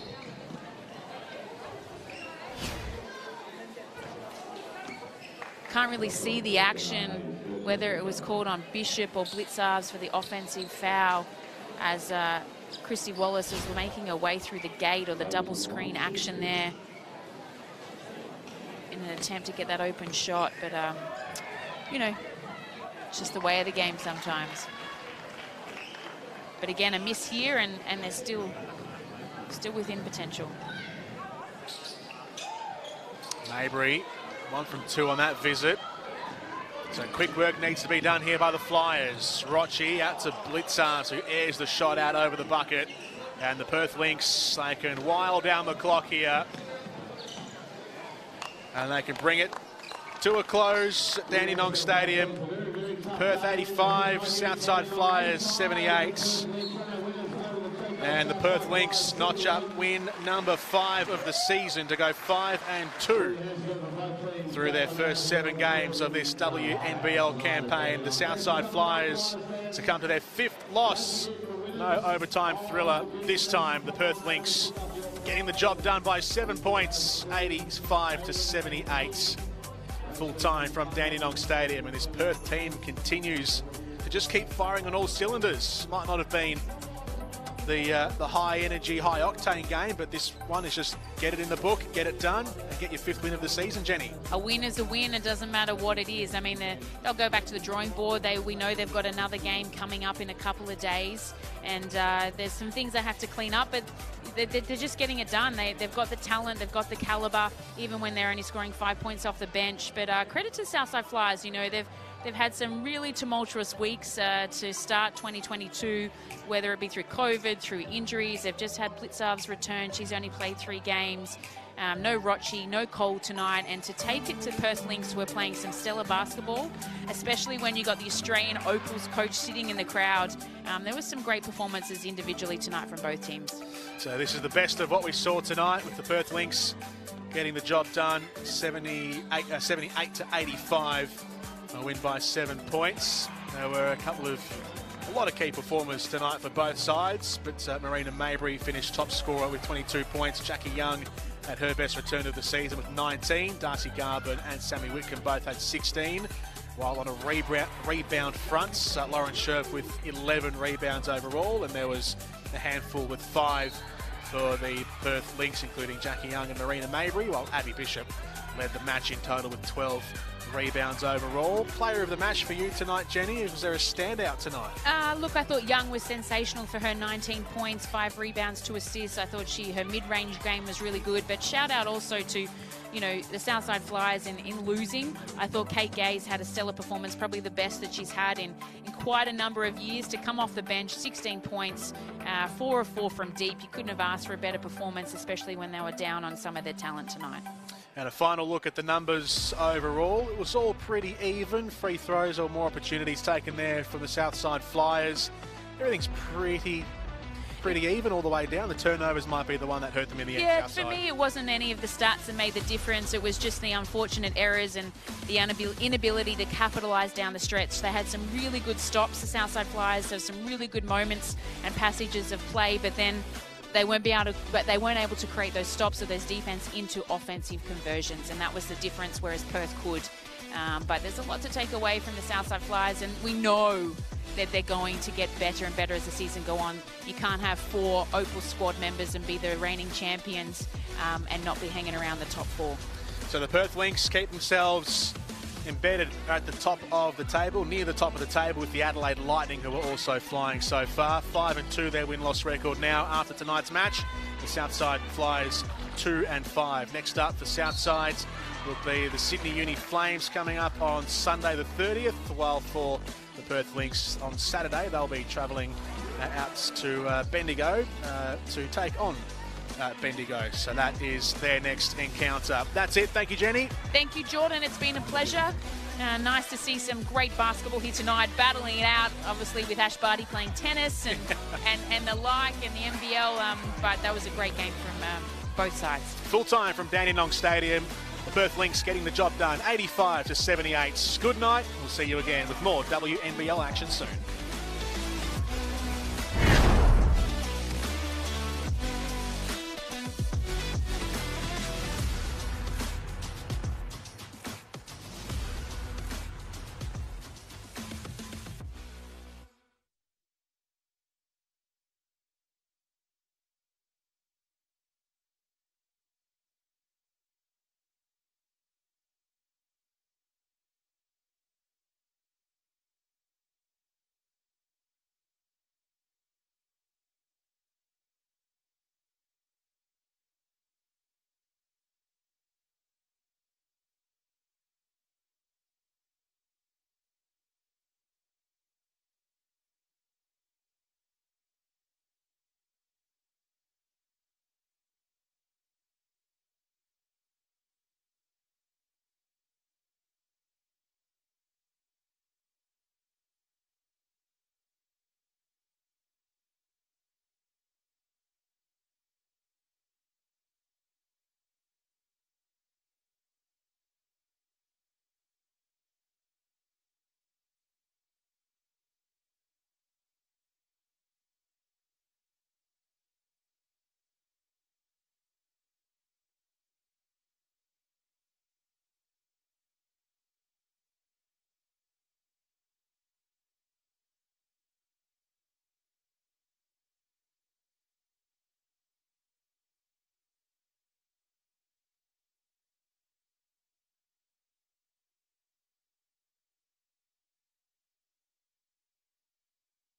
Can't really see the action, whether it was called on Bishop or Blicavs for the offensive foul, as uh, Kristy Wallace was making her way through the gate or the double screen action there in an attempt to get that open shot. But, um, you know, it's just the way of the game sometimes. But again, a miss here, and, and they're still, still within potential. Mabrey, one from two on that visit. So quick work needs to be done here by the Flyers. Rocci out to Blicavs, who airs the shot out over the bucket. And the Perth Lynx, they can while down the clock here. And they can bring it to a close at Dandenong Stadium. Perth 85, Southside Flyers 78. And the Perth Lynx notch up win number five of the season to go five and two through their first seven games of this WNBL campaign. The Southside Flyers succumb to their fifth loss. No overtime thriller this time. The Perth Lynx getting the job done by seven points, 85 to 78. Full time from Dandenong Stadium, and this Perth team continues to just keep firing on all cylinders. Might not have been the uh, the high energy, high octane game, but this one is just get it in the book, get it done, and get your fifth win of the season, Jenny. A win is a win. It doesn't matter what it is. I mean, they'll go back to the drawing board. They we know they've got another game coming up in a couple of days, and uh, there's some things they have to clean up, but. They're, just getting it done. They, have got the talent, they've got the caliber, even when they're only scoring five points off the bench. But uh, credit to Southside Flyers. You know, they've They've had some really tumultuous weeks uh, to start 2022, whether it be through COVID, through injuries. They've just had Blicavs return. She's only played three games. Um, no Rocci, no Cole tonight, and to take it to Perth Lynx, who are playing some stellar basketball, especially when you got the Australian Opals coach sitting in the crowd. Um, there was some great performances individually tonight from both teams. So this is the best of what we saw tonight with the Perth Lynx getting the job done, 78, uh, 78 to 85 a win by seven points. There were a couple of a lot of key performers tonight for both sides, but uh, Marina Mabrey finished top scorer with 22 points. Jackie Young had her best return of the season with 19. Darcee Garbin and Sami Whitcomb both had 16. While on a rebound, rebound front, uh, Lauren Scherf with 11 rebounds overall, and there was a handful with five for the Perth Lynx, including Jackie Young and Marina Mabrey, while Abby Bishop led the match in total with 12 rebounds overall. Player of the match for you tonight, Jenny. Was there a standout tonight? Uh, look, I thought Young was sensational for her 19 points, five rebounds, two assists. I thought she her mid-range game was really good. But shout out also to you know, the Southside Flyers in, in losing. I thought Kate Gaze had a stellar performance, probably the best that she's had in, in quite a number of years to come off the bench, 16 points, uh, four of four from deep. You couldn't have asked for a better performance, especially when they were down on some of their talent tonight. And a final look at the numbers overall. It was all pretty even. Free throws or more opportunities taken there from the Southside Flyers. Everything's pretty pretty even all the way down. The turnovers might be the one that hurt them in the end. Yeah, for me, it wasn't any of the stats that made the difference. It was just the unfortunate errors and the inability to capitalise down the stretch. They had some really good stops, the Southside Flyers. There some really good moments and passages of play, but then they weren't be able to, but they weren't able to create those stops or those defense into offensive conversions, and that was the difference. Whereas Perth could. Um, but there's a lot to take away from the Southside Flyers, and we know that they're going to get better and better as the season go on. You can't have four Opal squad members and be the reigning champions um, and not be hanging around the top four. So the Perth Lynx keep themselves embedded at the top of the table, near the top of the table with the Adelaide Lightning, who are also flying so far. Five and two, their win-loss record now after tonight's match. The Southside flies two and five. Next up, the Southsides will be the Sydney Uni Flames coming up on Sunday the 30th, while for the Perth Lynx on Saturday, they'll be travelling out to uh, Bendigo uh, to take on uh, Bendigo. So that is their next encounter. That's it. Thank you, Jenny. Thank you, Jordan. It's been a pleasure. Uh, nice to see some great basketball here tonight, battling it out, obviously, with Ash Barty playing tennis and, [LAUGHS] and, and the like and the NBL. Um, but that was a great game from um, both sides. Full time from Dandenong Stadium. The Perth Lynx getting the job done, 85 to 78. Good night. We'll see you again with more WNBL action soon.